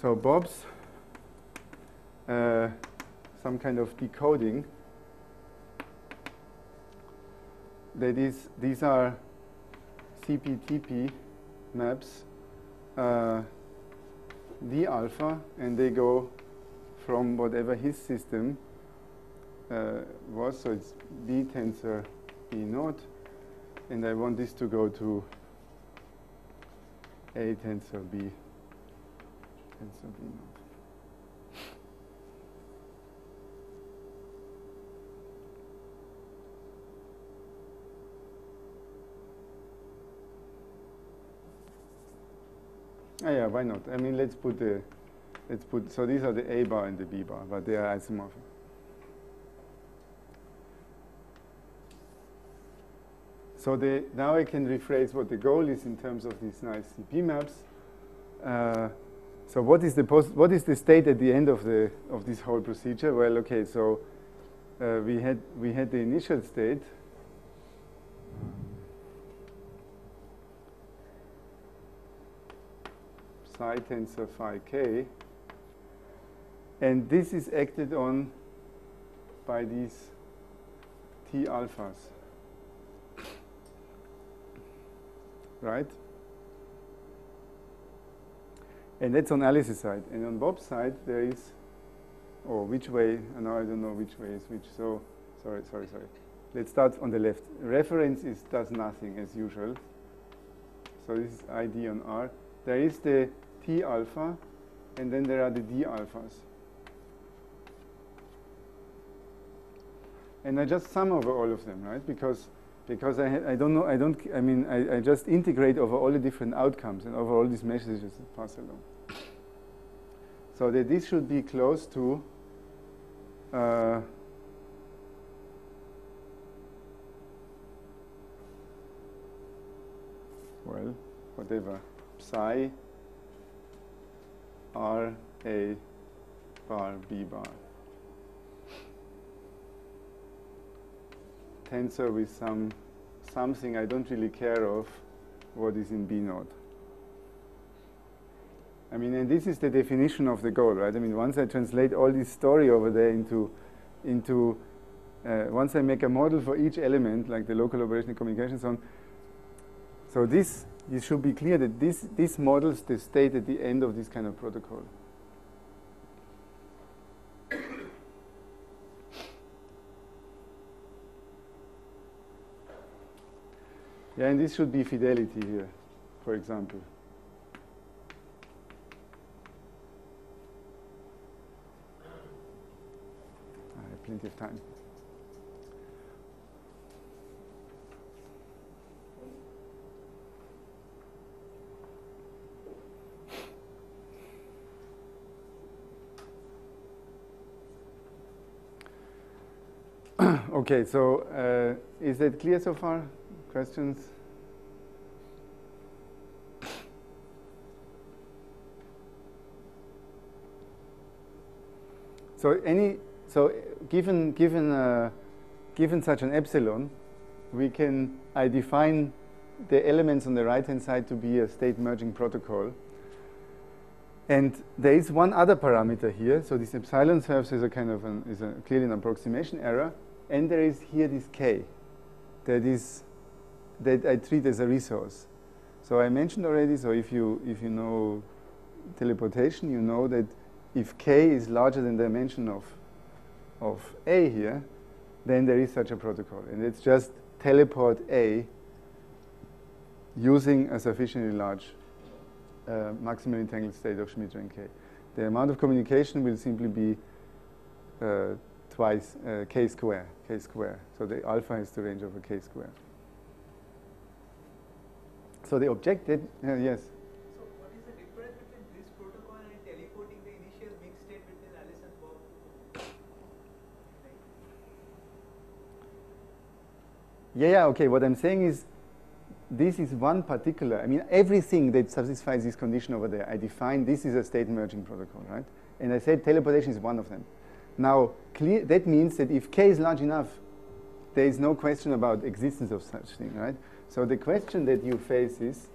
So Bob's uh, some kind of decoding. That is, these are CPTP maps uh, D alpha, and they go from whatever his system uh, was. So it's B tensor E naught, and I want this to go to A tensor B Oh yeah, why not? I mean, let's put the, let's put, so these are the A bar and the B bar, but they are isomorphic. So the, now I can rephrase what the goal is in terms of these nice CP maps. Uh, so what is the what is the state at the end of the of this whole procedure? Well, okay, so uh, we had we had the initial state. Psi tensor phi k, and this is acted on by these T alphas, right? And that's on Alice's side. And on Bob's side, there is, or which way, now I don't know which way is which. So, sorry, sorry, sorry. Let's start on the left. Reference is does nothing as usual. So this is ID on R. There is the T alpha, and then there are the D alphas. And I just sum over all of them, right? Because because I, I don't know, I don't, I mean, I, I just integrate over all the different outcomes and over all these messages that pass along. So that this should be close to uh, well, whatever, psi r a bar b bar. Tensor with some something I don't really care of what is in B naught. I mean, and this is the definition of the goal, right? I mean, once I translate all this story over there into, into uh, once I make a model for each element, like the local operation communication on, so this, it should be clear that this, this models the state at the end of this kind of protocol. Yeah, and this should be fidelity here, for example. I have plenty of time. okay, so uh, is that clear so far? Questions? So any so given given uh, given such an epsilon, we can I define the elements on the right hand side to be a state merging protocol. And there is one other parameter here. So this epsilon serves as a kind of an, is a clearly an approximation error, and there is here this k that is that I treat as a resource. So I mentioned already. So if you if you know teleportation, you know that if k is larger than the dimension of, of a here, then there is such a protocol. And it's just teleport a using a sufficiently large uh, maximally entangled state of Schmidt rank k. The amount of communication will simply be uh, twice uh, k square, k square. So the alpha has the range of a k square. So the objective, uh, yes. So what is the difference between this protocol and teleporting the initial mixed state between Alice and Bob? Yeah, yeah, okay. What I'm saying is this is one particular, I mean, everything that satisfies this condition over there, I define this is a state merging protocol, right? And I said teleportation is one of them. Now, clear, that means that if k is large enough, there is no question about existence of such thing, right? So the question that you face is,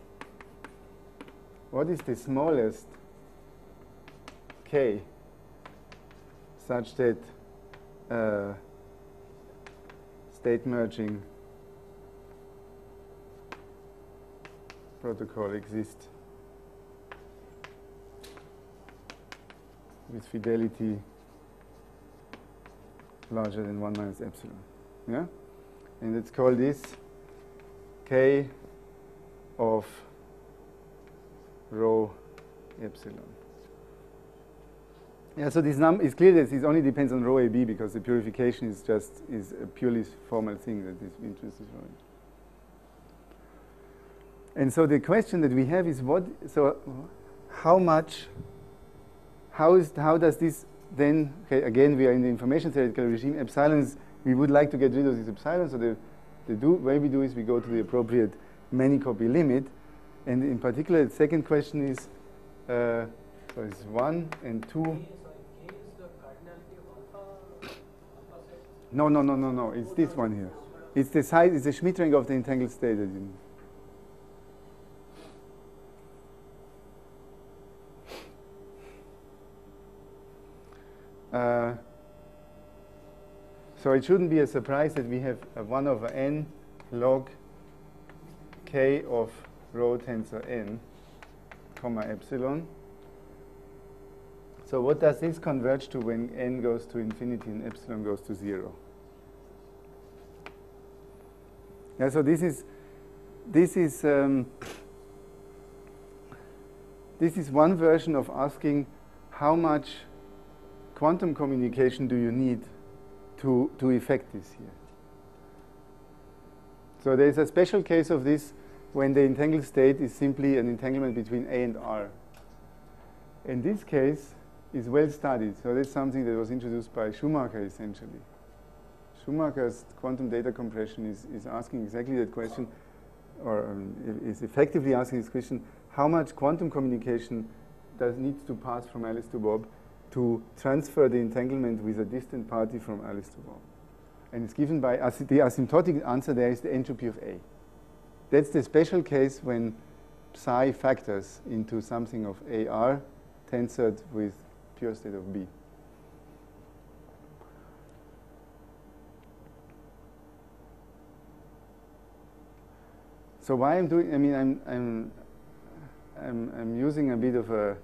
what is the smallest k such that uh, state merging protocol exists with fidelity larger than 1 minus epsilon. Yeah? And let's call this k of rho epsilon. Yeah, so this number is clear that this only depends on rho AB because the purification is just is a purely formal thing that that is interested in. And so the question that we have is what, so how much, how, is, how does this then, okay, again, we are in the information theoretical regime, epsilons, we would like to get rid of this epsilon, so the, the do, way we do is we go to the appropriate many copy limit, and in particular, the second question is, uh, so it's one and two. No, no, no, no, no. It's this one here. It's the size. It's the Schmidt rank of the entangled state. Uh, so it shouldn't be a surprise that we have a 1 over n log k of rho tensor n, comma epsilon. So what does this converge to when n goes to infinity and epsilon goes to 0? Yeah, so this is this is um, this is one version of asking how much quantum communication do you need to, to effect this here? So there's a special case of this when the entangled state is simply an entanglement between A and R. And this case, is well studied. So that's something that was introduced by Schumacher essentially. Schumacher's quantum data compression is, is asking exactly that question, or um, is effectively asking this question, how much quantum communication does needs to pass from Alice to Bob to transfer the entanglement with a distant party from Alice to Bob? And it's given by, the asymptotic answer there is the entropy of A. That's the special case when psi factors into something of AR tensored with pure state of B. So why I'm doing, I mean, I'm, I'm, I'm, I'm using a bit of a,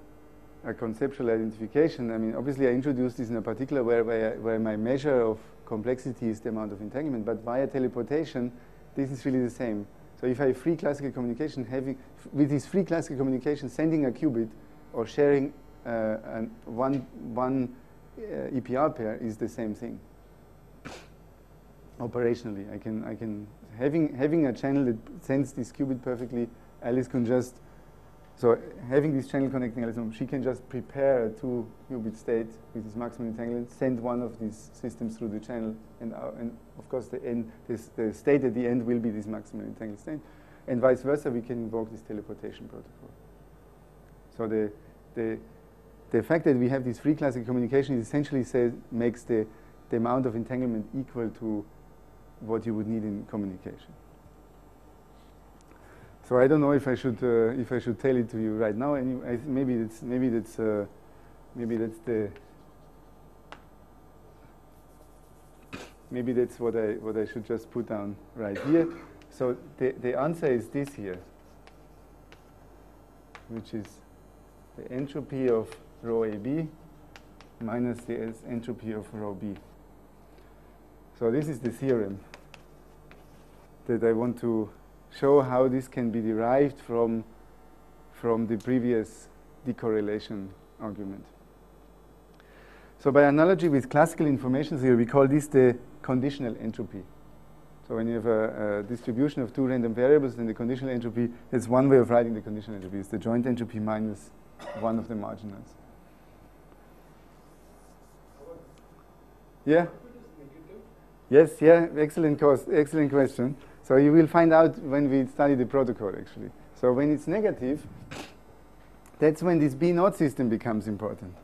a, conceptual identification. I mean, obviously I introduced this in a particular way where, where my measure of complexity is the amount of entanglement, but via teleportation, this is really the same. So if I have free classical communication, having, with this free classical communication, sending a qubit or sharing uh, an one, one uh, EPR pair is the same thing. Operationally, I can, I can having, having a channel that sends this qubit perfectly, Alice can just, so having this channel connecting Alice, she can just prepare a two qubit state with this maximum entanglement, send one of these systems through the channel, and, uh, and of course the, end, this, the state at the end will be this maximum entangled state. And vice versa, we can invoke this teleportation protocol. So the, the, the fact that we have this free classical communication essentially says, makes the, the amount of entanglement equal to what you would need in communication. So I don't know if I should uh, if I should tell it to you right now. Anyway, maybe that's maybe that's uh, maybe that's the maybe that's what I what I should just put down right here. So the the answer is this here, which is the entropy of rho AB minus the entropy of rho B. So this is the theorem that I want to show how this can be derived from, from the previous decorrelation argument. So by analogy with classical information theory, we call this the conditional entropy. So when you have a, a, distribution of two random variables, then the conditional entropy is one way of writing the conditional entropy. It's the joint entropy minus one of the marginals. Yeah? Yes, yeah, excellent, course, excellent question. So you will find out when we study the protocol, actually. So when it's negative, that's when this B naught system becomes important.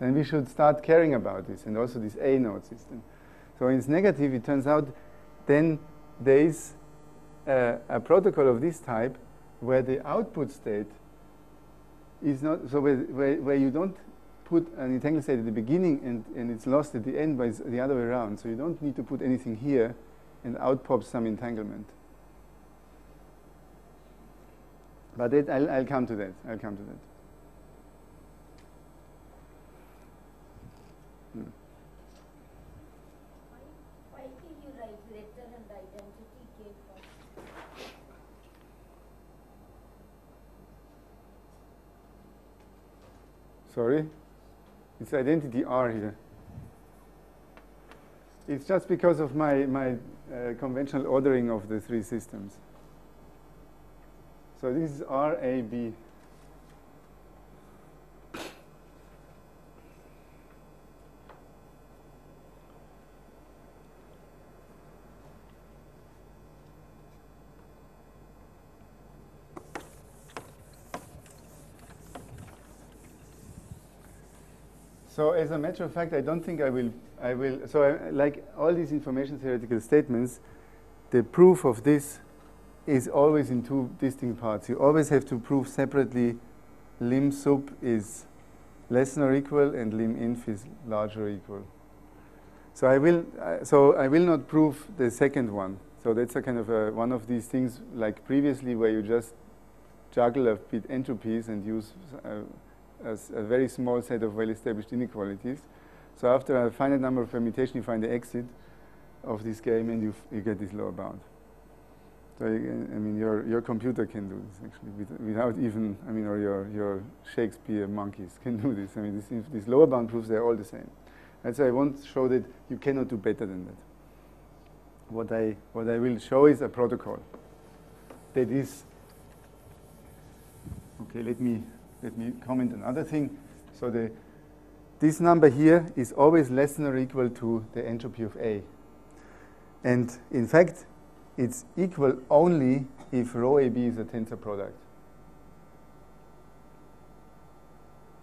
Then we should start caring about this, and also this A naught system. So when it's negative, it turns out then there is a, a protocol of this type where the output state is not, so where, where, where you don't put an entangled state at the beginning and, and it's lost at the end, it's the other way around. So you don't need to put anything here and out pops some entanglement. But it, I'll, I'll come to that. I'll come to that. Hmm. Why, why you write letter and identity K first? Sorry? It's identity R here. It's just because of my, my Uh, conventional ordering of the three systems. So this is RAB. So as a matter of fact, I don't think I will, I will, so I, like all these information theoretical statements, the proof of this is always in two distinct parts. You always have to prove separately lim sup is less than or equal and lim inf is larger or equal. So I will, uh, so I will not prove the second one. So that's a kind of a, one of these things like previously where you just juggle a bit entropies and use uh, as a very small set of well-established inequalities. So after a finite number of permutation, you find the exit of this game and you, you get this lower bound. So you, I mean, your, your computer can do this actually with, without even, I mean, or your, your Shakespeare monkeys can do this. I mean, this, these lower bound proofs, they're all the same. And so I won't show that you cannot do better than that. What I, what I will show is a protocol that is, okay, let me let me comment another thing. So the, this number here is always less than or equal to the entropy of A. And in fact, it's equal only if rho AB is a tensor product.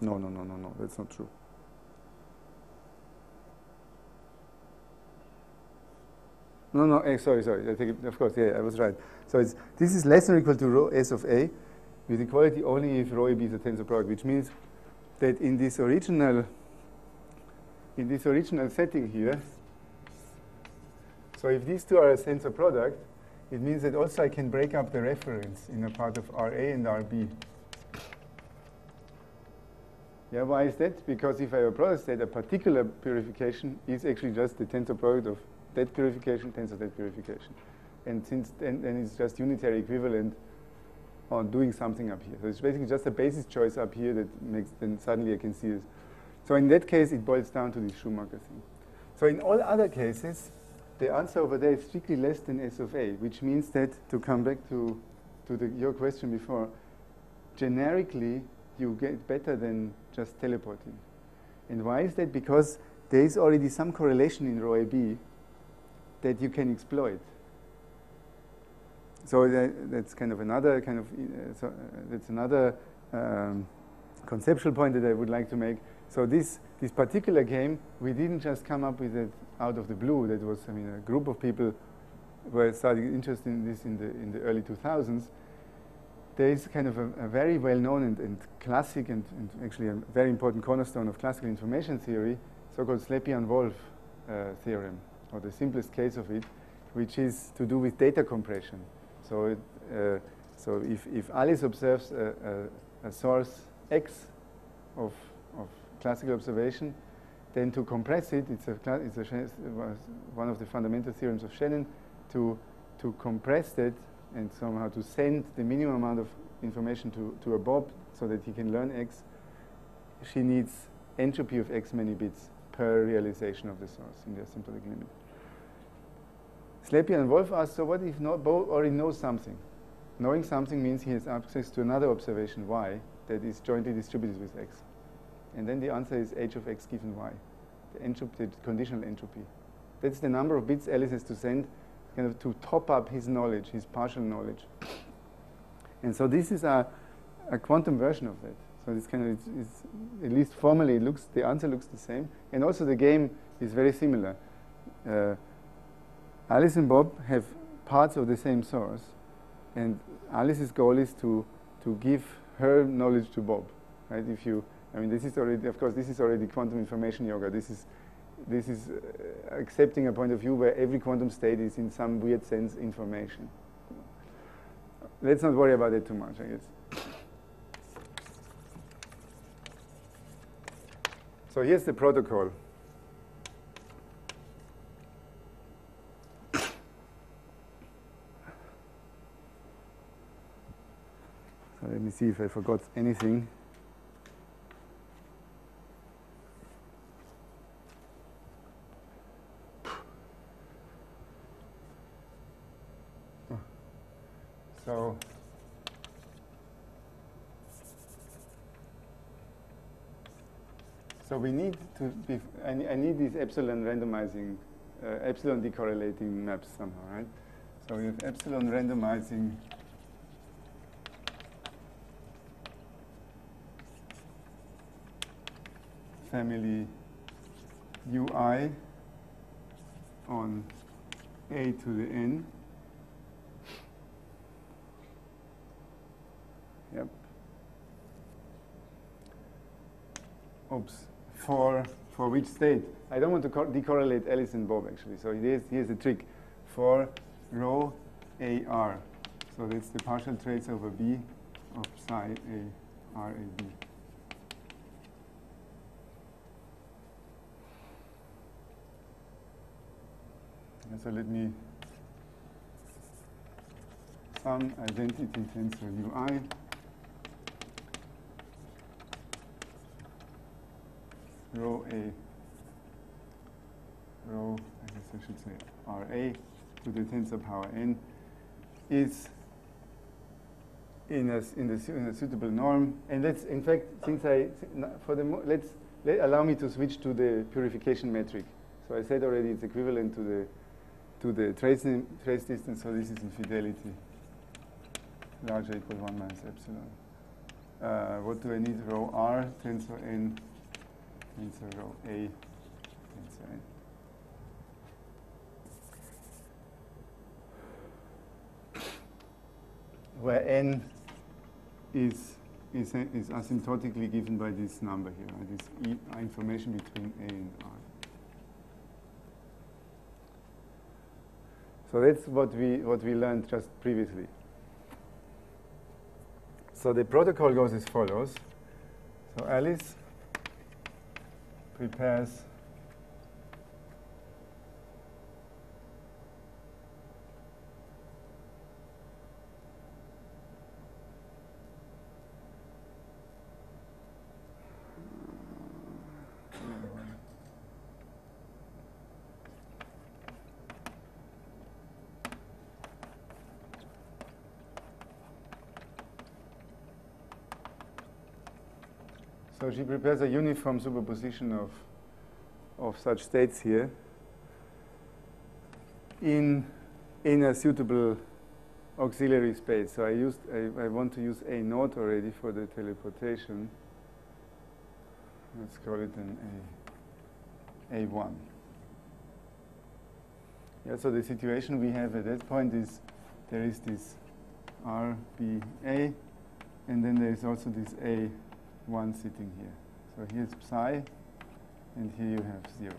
No, no, no, no, no, that's not true. No, no, eh, sorry, sorry. I think, of course, yeah, I was right. So it's, this is less than or equal to rho S of A with equality only if rho is a tensor product, which means that in this original in this original setting here, so if these two are a tensor product, it means that also I can break up the reference in a part of RA and RB. Yeah, why is that? Because if I have a product state, a particular purification is actually just the tensor product of that purification, tensor that purification. And since then, then it's just unitary equivalent on doing something up here. So it's basically just a basis choice up here that makes, then suddenly I can see this. So in that case, it boils down to the Schumacher thing. So in all other cases, the answer over there is strictly less than S of A, which means that, to come back to, to the, your question before, generically, you get better than just teleporting. And why is that? Because there is already some correlation in rho AB that you can exploit. So that, that's kind of another kind of uh, so, uh, that's another um, conceptual point that I would like to make. So this this particular game, we didn't just come up with it out of the blue. That was, I mean, a group of people were starting interested in this in the in the early 2000s. There is kind of a, a very well-known and, and classic and, and, actually a very important cornerstone of classical information theory, so-called Slepian-Wolf uh, theorem, or the simplest case of it, which is to do with data compression. So, it, uh, so if, if Alice observes a, a, a, source X of, of classical observation, then to compress it, it's, a, it's a, one of the fundamental theorems of Shannon, to, to compress that and somehow to send the minimum amount of information to, to a Bob so that he can learn X, she needs entropy of X many bits per realization of the source in the asymptotic limit. Slepian-Wolf asked, so what if not Bo already knows something? Knowing something means he has access to another observation, y, that is jointly distributed with x. And then the answer is h of x given y, the, entropy, the conditional entropy. That's the number of bits Alice has to send kind of to top up his knowledge, his partial knowledge. And so this is a, a quantum version of that. So this kind of, it's, it's, at least formally, it looks, the answer looks the same. And also the game is very similar. Uh, Alice and Bob have parts of the same source, and Alice's goal is to, to give her knowledge to Bob. Right? If you, I mean, this is already, of course, this is already quantum information yoga. This is, this is uh, accepting a point of view where every quantum state is, in some weird sense, information. Let's not worry about it too much, I guess. So here's the protocol. Let me see if I forgot anything. So so we need to be, I, I need these epsilon randomizing, uh, epsilon decorrelating maps somehow, right? So we have epsilon randomizing family ui on a to the n. Yep. Oops. For for which state? I don't want to decorrelate Alice and Bob actually. So here's here's the trick. For rho AR. So that's the partial trace over B of psi A R A B. so let me some identity tensor ui rho a. Rho I guess I should say ra to the tensor power n is in a, in, the, in a suitable norm. And let's in fact since I for the let's let, allow me to switch to the purification metric. So I said already it's equivalent to the to the trace, trace distance, so this is in fidelity larger equal 1 minus epsilon. Uh, what do I need? Rho r tensor n tensor rho a tensor n. Where n is is, is asymptotically given by this number here, right? this e information between a and r. So that's what we what we learned just previously. So the protocol goes as follows. So Alice prepares she prepares a uniform superposition of, of such states here in, in a suitable auxiliary space. So I, used, I, I want to use A naught already for the teleportation. Let's call it an A, A1. Yeah, so the situation we have at that point is there is this RBA, and then there is also this A one sitting here. So here's psi, and here you have zero.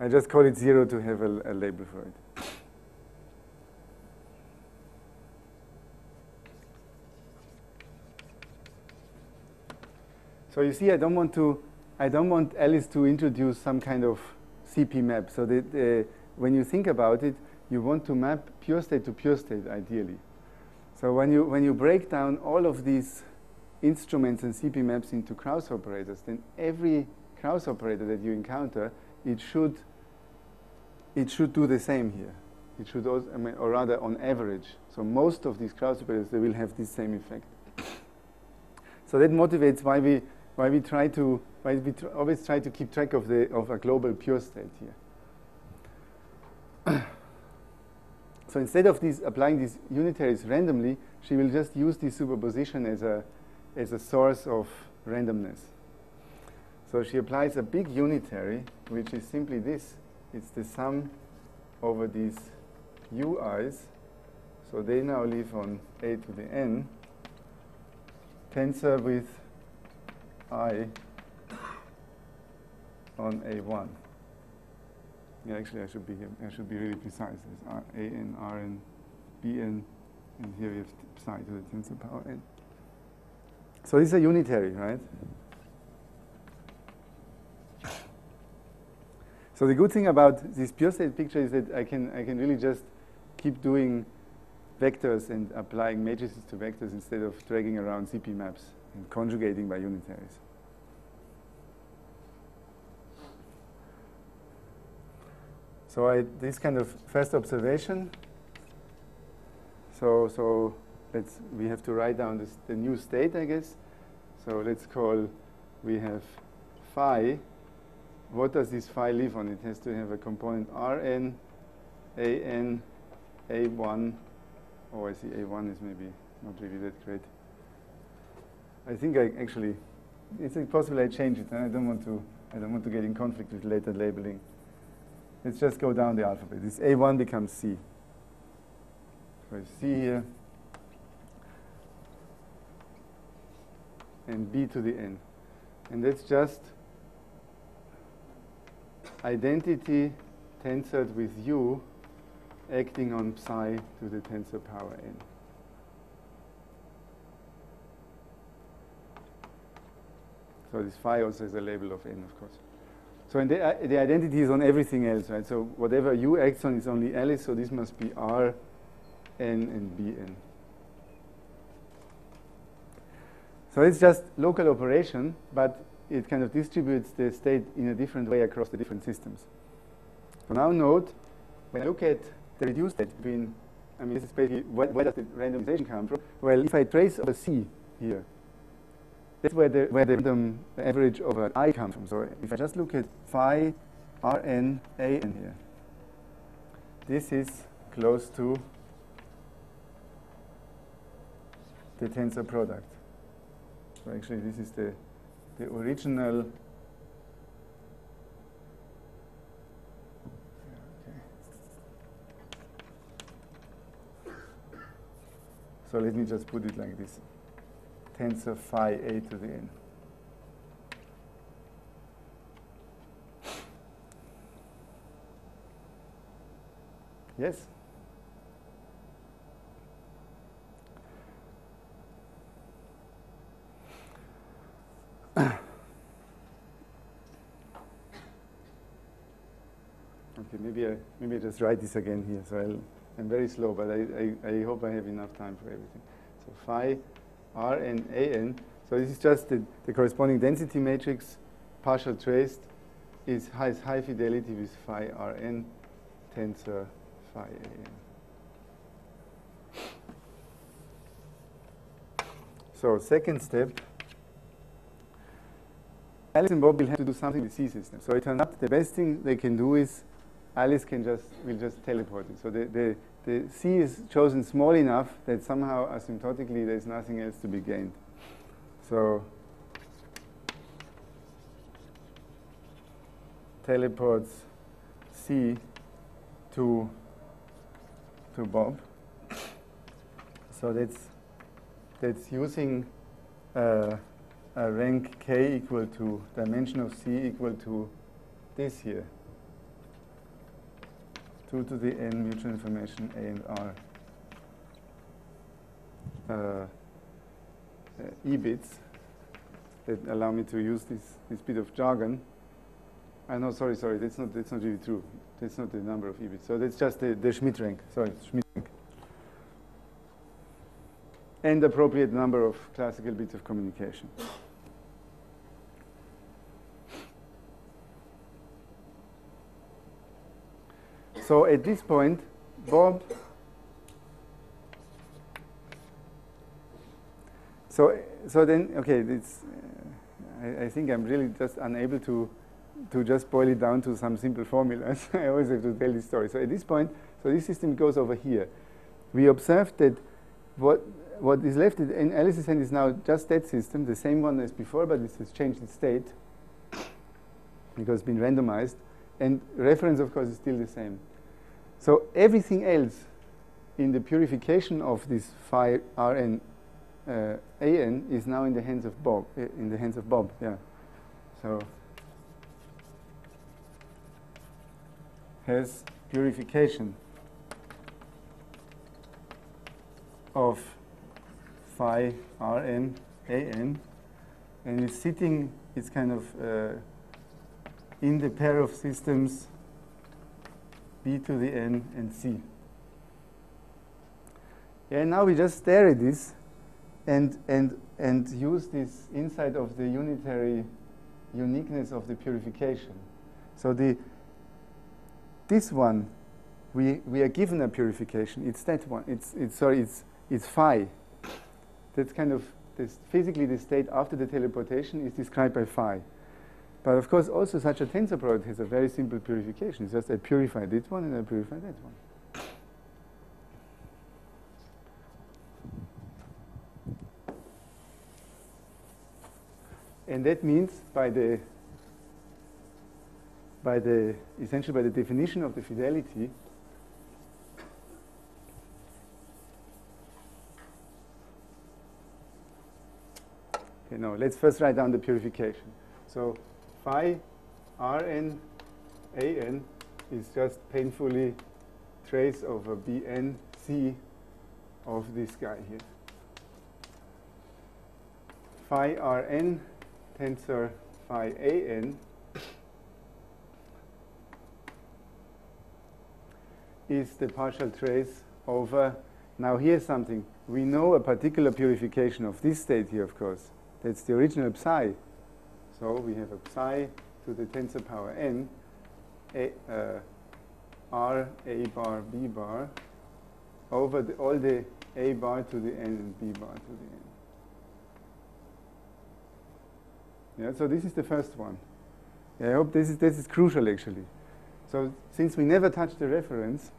I just call it zero to have a, a label for it. So you see, I don't want to, I don't want Alice to introduce some kind of CP map. So that uh, when you think about it, you want to map pure state to pure state, ideally. So when you when you break down all of these instruments and CP maps into Kraus operators, then every Kraus operator that you encounter, it should, it should do the same here. It should also, I mean, or rather on average. So most of these Kraus operators, they will have this same effect. So that motivates why we, why we try to, why we tr always try to keep track of, the, of a global pure state here. so instead of these, applying these unitaries randomly, she will just use this superposition as a, as a source of randomness. So she applies a big unitary, which is simply this. It's the sum over these ui's. So they now live on a to the n. Tensor with i on a1. Yeah, actually, I should be. I should be really precise. There's a n, rn, bn, and here we have psi to the tensor power n. So this is a unitary, right? So the good thing about this pure state picture is that I can, I can really just keep doing vectors and applying matrices to vectors instead of dragging around CP maps and conjugating by unitaries. So I, this kind of first observation. So, so let's, we have to write down this, the new state, I guess. So let's call, we have phi. What does this phi live on? It has to have a component Rn, An, A1. Oh, I see A1 is maybe not really that great. I think I actually, it's possible I change it. I don't want to, I don't want to get in conflict with later labeling. Let's just go down the alphabet. This A1 becomes C. So C here. And b to the n. And that's just identity tensored with u acting on psi to the tensor power n. So this phi also is a label of n, of course. So the, uh, the identity is on everything else, right? So whatever u acts on is only Alice, so this must be r, n, and bn. So it's just local operation, but it kind of distributes the state in a different way across the different systems. So now note, when I look at the reduced state between, I mean, this is basically where, where does the randomization come from? Well, if I trace over C here, that's where the, where the random average over i comes from. So if I just look at phi rn a n here, this is close to the tensor product. So actually this is the, the original So let me just put it like this. Tensor phi a to the n. Yes? Okay, maybe I maybe I just write this again here. So I'll, I'm very slow, but I, I, I hope I have enough time for everything. So phi r n a n. So this is just the, the corresponding density matrix, partial traced, is has high fidelity with phi r n tensor phi a n. So second step. Alice and Bob will have to do something with C system. So it turns out the best thing they can do is Alice can just will just teleport it. So the, the, the C is chosen small enough that somehow asymptotically there's nothing else to be gained. So teleports C to to Bob. So that's that's using uh, a rank k equal to dimension of C equal to this here. 2 to the n mutual information A and R uh, uh, E bits that allow me to use this, this bit of jargon. I know, sorry, sorry, that's not, that's not really true. That's not the number of E bits. So that's just the, the Schmidt rank. Sorry, Schmidt rank. And appropriate number of classical bits of communication. So at this point, Bob. So, so then, okay, it's, uh, I, I, think I'm really just unable to, to just boil it down to some simple formulas. I always have to tell this story. So at this point, so this system goes over here. We observed that what, what is left in Alice's hand is now just that system, the same one as before, but it has changed its state because it's been randomized. And reference, of course, is still the same. So everything else in the purification of this phi Rn uh, An is now in the hands of Bob. Uh, in the hands of Bob, yeah. So has purification of phi Rn An, and it's sitting. It's kind of uh, in the pair of systems b to the n and c. And now we just stare at this and, and, and use this insight of the unitary uniqueness of the purification. So the, this one, we, we are given a purification. It's that one. It's, it's, sorry, it's, it's phi. That's kind of this, physically the state after the teleportation is described by phi. But of course, also such a tensor product has a very simple purification. It's just I purify this one and I purify that one. And that means by the by the essentially by the definition of the fidelity Okay, no, let's first write down the purification. So phi Rn An is just painfully trace over Bn C of this guy here. Phi Rn tensor phi An is the partial trace over, now here's something. We know a particular purification of this state here, of course. That's the original psi. So we have a psi to the tensor power n, a, uh, r a bar b bar over the, all the a bar to the n and b bar to the n. Yeah, so this is the first one. Yeah, I hope this is, this is crucial actually. So since we never touch the reference,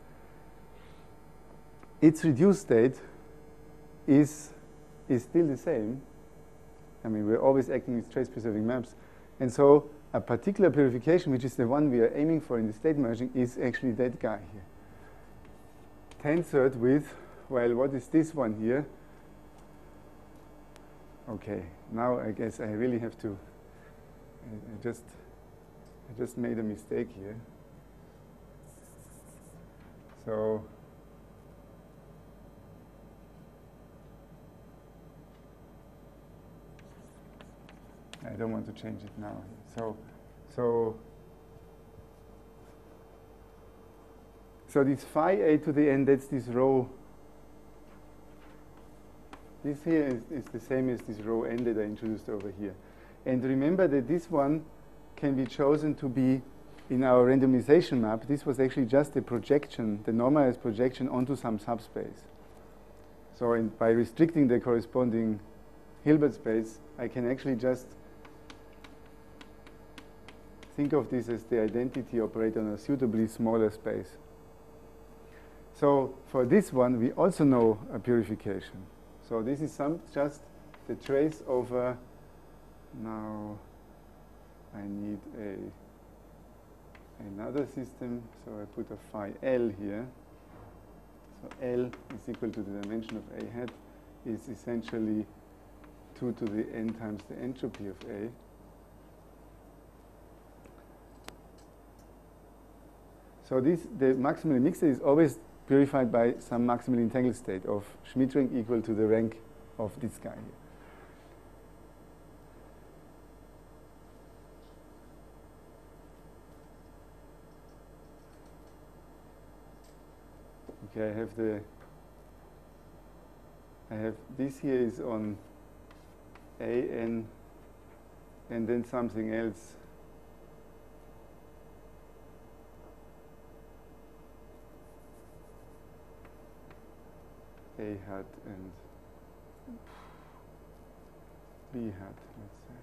its reduced state is, is still the same. I mean, we're always acting with trace preserving maps. And so a particular purification, which is the one we are aiming for in the state merging, is actually that guy here. Tensored with, well, what is this one here? Okay, now I guess I really have to, I just, I just made a mistake here. So, I don't want to change it now. So, so, so this phi a to the n, that's this rho. This here is, is the same as this rho n that I introduced over here. And remember that this one can be chosen to be in our randomization map. This was actually just a projection, the normalized projection onto some subspace. So by restricting the corresponding Hilbert space, I can actually just think of this as the identity operator on a suitably smaller space. So for this one, we also know a purification. So this is some just the trace over, now I need a another system, so I put a phi L here. So L is equal to the dimension of A hat is essentially 2 to the n times the entropy of A. So this, the maximally mixed is always purified by some maximally entangled state of Schmidt rank equal to the rank of this guy here. Okay, I have the I have this here is on a n and then something else A hat and B hat, let's say.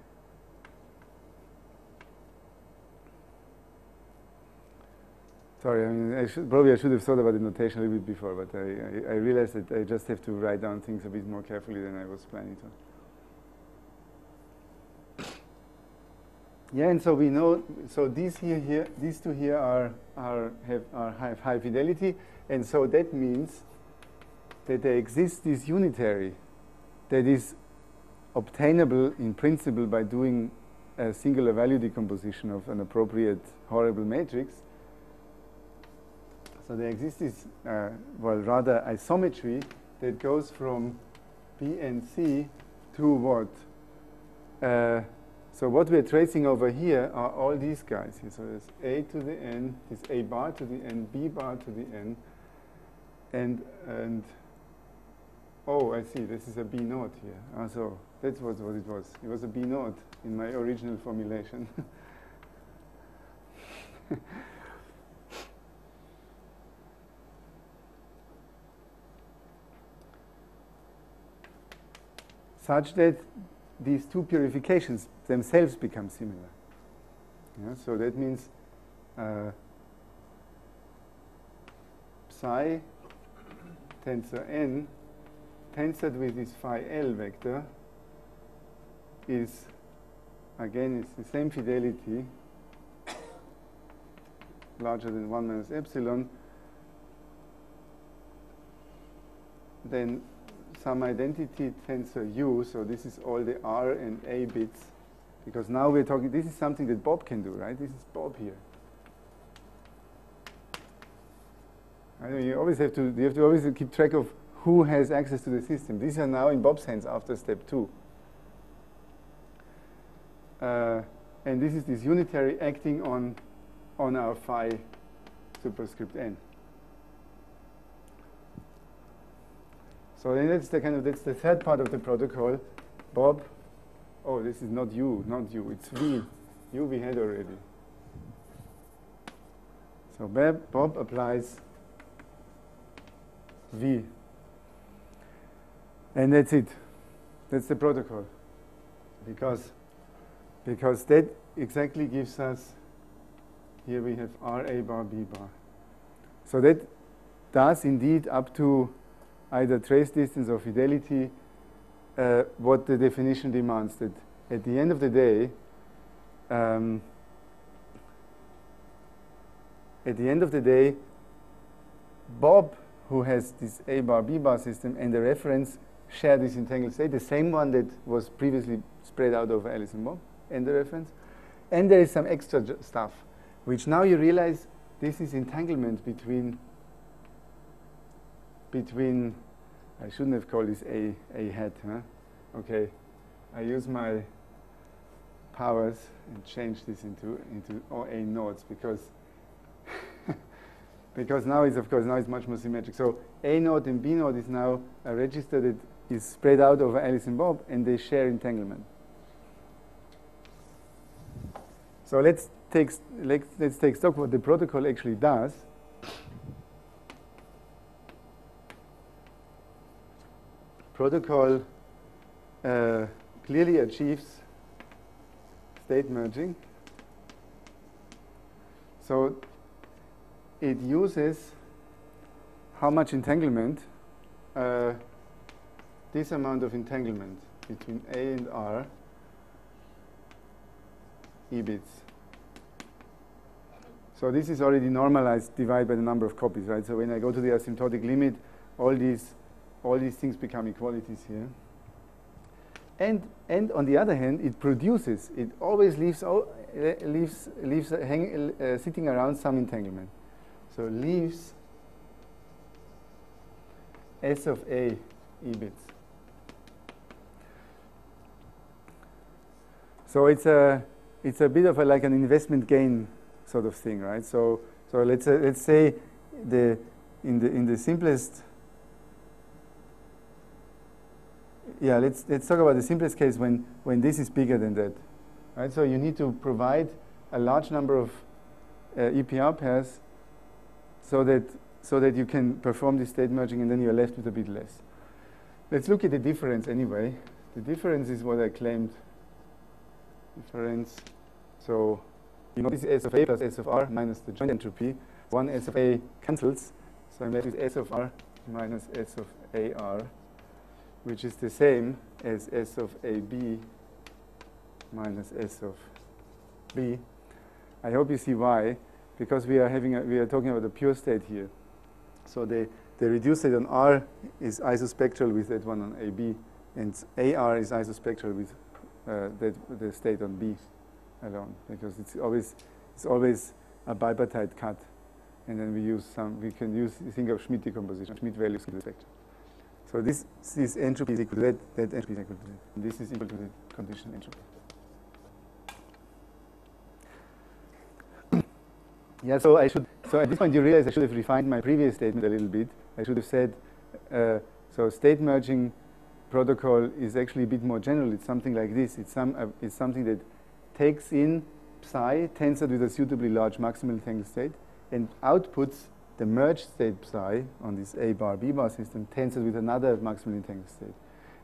Sorry, I mean, I should, probably I should have thought about the notation a little bit before, but I, I, I realized that I just have to write down things a bit more carefully than I was planning to. Yeah, and so we know, so these here, here these two here are, are, have, are have high fidelity, and so that means that there exists this unitary that is obtainable in principle by doing a singular value decomposition of an appropriate horrible matrix. So there exists this, uh, well, rather isometry that goes from B and C to what? Uh, so what we're tracing over here are all these guys here. So there's A to the N, this A bar to the N, B bar to the N, and, and Oh, I see. This is a B naught here. Ah, so that was what it was. It was a B naught in my original formulation. Such that these two purifications themselves become similar. Yeah, so that means uh, psi tensor n tensored with this phi L vector is, again, it's the same fidelity, larger than 1 minus epsilon, then some identity tensor U, so this is all the R and A bits, because now we're talking, this is something that Bob can do, right? This is Bob here. I know you always have to, you have to always keep track of who has access to the system. These are now in Bob's hands after step two. Uh, and this is this unitary acting on, on our phi superscript n. So then that's the kind of that's the third part of the protocol. Bob, oh, this is not you, not you. It's V. You we had already. So Bob, Bob applies V and that's it. That's the protocol. Because because that exactly gives us, here we have R A bar B bar. So that does indeed up to either trace distance or fidelity uh, what the definition demands that at the end of the day, um, at the end of the day, Bob, who has this A bar B bar system and the reference share this entangled state, the same one that was previously spread out over Alice and Bob and the reference. And there is some extra stuff, which now you realize this is entanglement between between I shouldn't have called this A A hat, huh? Okay. I use my powers and change this into into or A naughts because because now it's of course now it's much more symmetric. So A naught and B naught is now a register that is spread out over Alice and Bob and they share entanglement. So let's take, let's, let's take stock what the protocol actually does. Protocol uh, clearly achieves state merging. So it uses how much entanglement, uh, this amount of entanglement between A and R E bits. So this is already normalized divided by the number of copies, right? So when I go to the asymptotic limit, all these, all these things become equalities here. And, and on the other hand, it produces, it always leaves, leaves, leaves hang, uh, sitting around some entanglement. So leaves S of A E So it's a, it's a bit of a, like an investment gain sort of thing, right? So, so let's, uh, let's say the, in, the, in the simplest, yeah, let's, let's talk about the simplest case when, when this is bigger than that, right? So you need to provide a large number of uh, EPR pairs so that, so that you can perform this state merging and then you're left with a bit less. Let's look at the difference anyway. The difference is what I claimed. Difference. So you know this is S of A plus S of R minus the joint entropy. One S of A cancels, so I'm left with S of R minus S of AR, which is the same as S of AB minus S of B. I hope you see why, because we are having a, we are talking about the pure state here. So the the reduced state on R is isospectral with that one on AB, and AR is isospectral with uh, that the state on B alone because it's always it's always a bipartite cut, and then we use some we can use think of Schmidt decomposition, Schmidt values in the spectrum. So this this entropy is equal to that, that entropy is equal to that. This is equal to the conditional entropy. yeah, so I should so at this point you realize I should have refined my previous statement a little bit. I should have said uh, so state merging protocol is actually a bit more general. It's something like this. It's some uh, it's something that takes in psi tensored with a suitably large maximal entangled state and outputs the merged state psi on this A bar B bar system tensored with another maximal entangled state.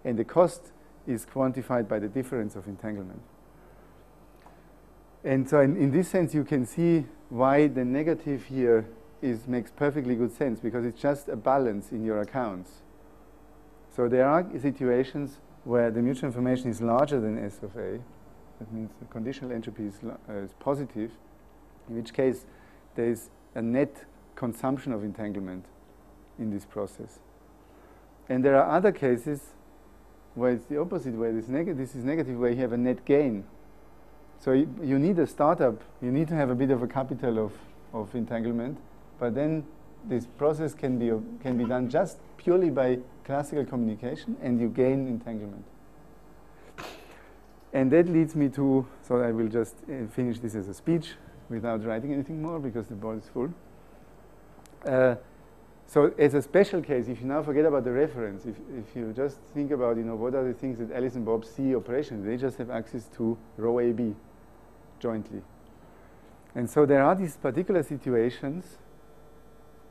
And the cost is quantified by the difference of entanglement. And so in, in this sense you can see why the negative here is makes perfectly good sense because it's just a balance in your accounts. So there are situations where the mutual information is larger than S of A, that means the conditional entropy is, uh, is positive, in which case there is a net consumption of entanglement in this process. And there are other cases where it's the opposite, where this, neg- this is negative, where you have a net gain. So you, you need a startup, you need to have a bit of a capital of, of entanglement, but then this process can be, can be done just purely by classical communication and you gain entanglement. And that leads me to, so I will just uh, finish this as a speech without writing anything more because the board is full. Uh, so as a special case, if you now forget about the reference, if, if you just think about, you know, what are the things that Alice and Bob see operationally, they just have access to rho AB jointly. And so there are these particular situations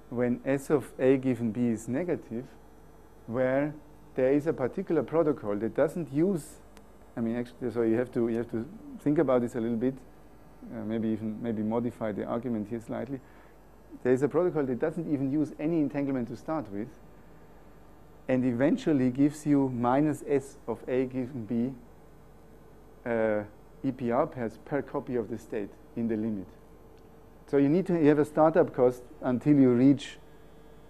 when S of A given B is negative, where there is a particular protocol that doesn't use I mean, actually, so you have to you have to think about this a little bit. Uh, maybe even maybe modify the argument here slightly. There is a protocol that doesn't even use any entanglement to start with, and eventually gives you minus s of a given b uh, EPR pairs per copy of the state in the limit. So you need to have a startup cost until you reach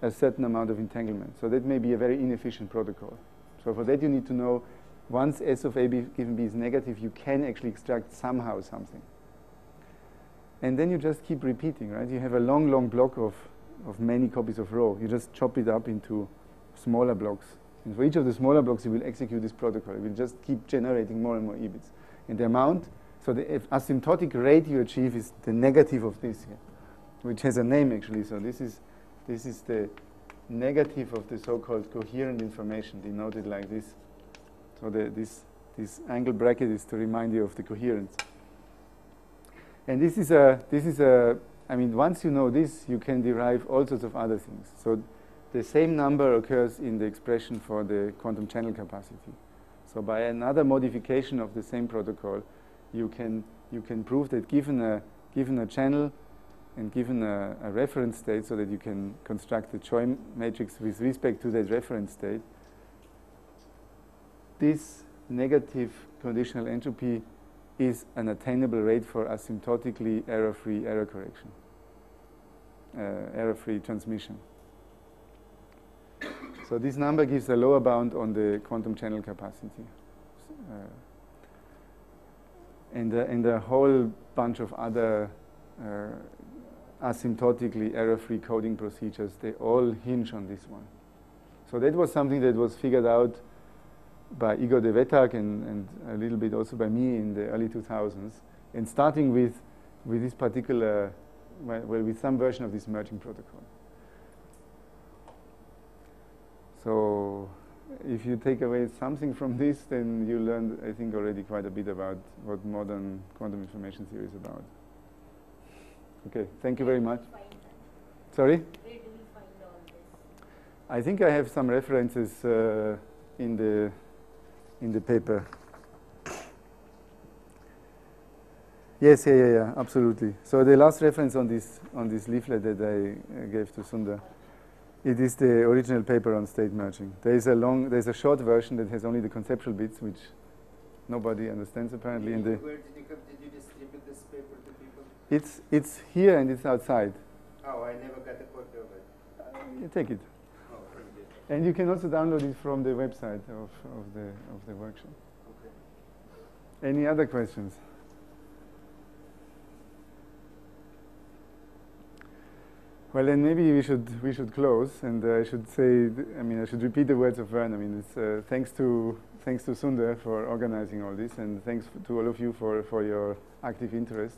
a certain amount of entanglement. So that may be a very inefficient protocol. So for that you need to know once S of A given B is negative, you can actually extract somehow something. And then you just keep repeating, right? You have a long, long block of, of many copies of rho. You just chop it up into smaller blocks. And for each of the smaller blocks, you will execute this protocol. It will just keep generating more and more EBITs. And the amount, so the asymptotic rate you achieve is the negative of this here, which has a name actually. So this is, this is the negative of the so-called coherent information, denoted like this. So the, this, this angle bracket is to remind you of the coherence. And this is a, this is a, I mean, once you know this, you can derive all sorts of other things. So the same number occurs in the expression for the quantum channel capacity. So by another modification of the same protocol, you can, you can prove that given a, given a channel and given a, a reference state so that you can construct the Choi matrix with respect to that reference state, this negative conditional entropy is an attainable rate for asymptotically error-free error correction, uh, error-free transmission. So this number gives a lower bound on the quantum channel capacity. Uh, and, uh, and a whole bunch of other uh, asymptotically error-free coding procedures, they all hinge on this one. So that was something that was figured out by Igor Devetak and, and a little bit also by me in the early 2000s, and starting with, with this particular, well, with some version of this merging protocol. So if you take away something from this, then you learned, I think, already quite a bit about what modern quantum information theory is about. Okay, thank you very much. Sorry? I think I have some references uh, in the in the paper. Yes, yeah, yeah, yeah, absolutely. So the last reference on this on this leaflet that I uh, gave to Sundar, it is the original paper on state merging. There is a long, there is a short version that has only the conceptual bits, which nobody understands apparently. In the Where did you, come, did you distribute this paper to people? it's it's here and it's outside. Oh, I never got a copy of it. Uh, you take it, Oh, and you can also download it from the website of, of the of the workshop. Okay. Any other questions? Well, then maybe we should we should close, and uh, I should say, I mean, I should repeat the words of Vern. I mean, it's uh, thanks to thanks to Sundar for organizing all this, and thanks to all of you for, for your active interest.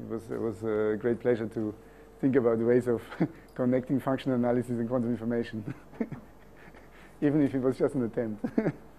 It was it was a great pleasure to think about ways of connecting functional analysis and quantum information, even if it was just an attempt.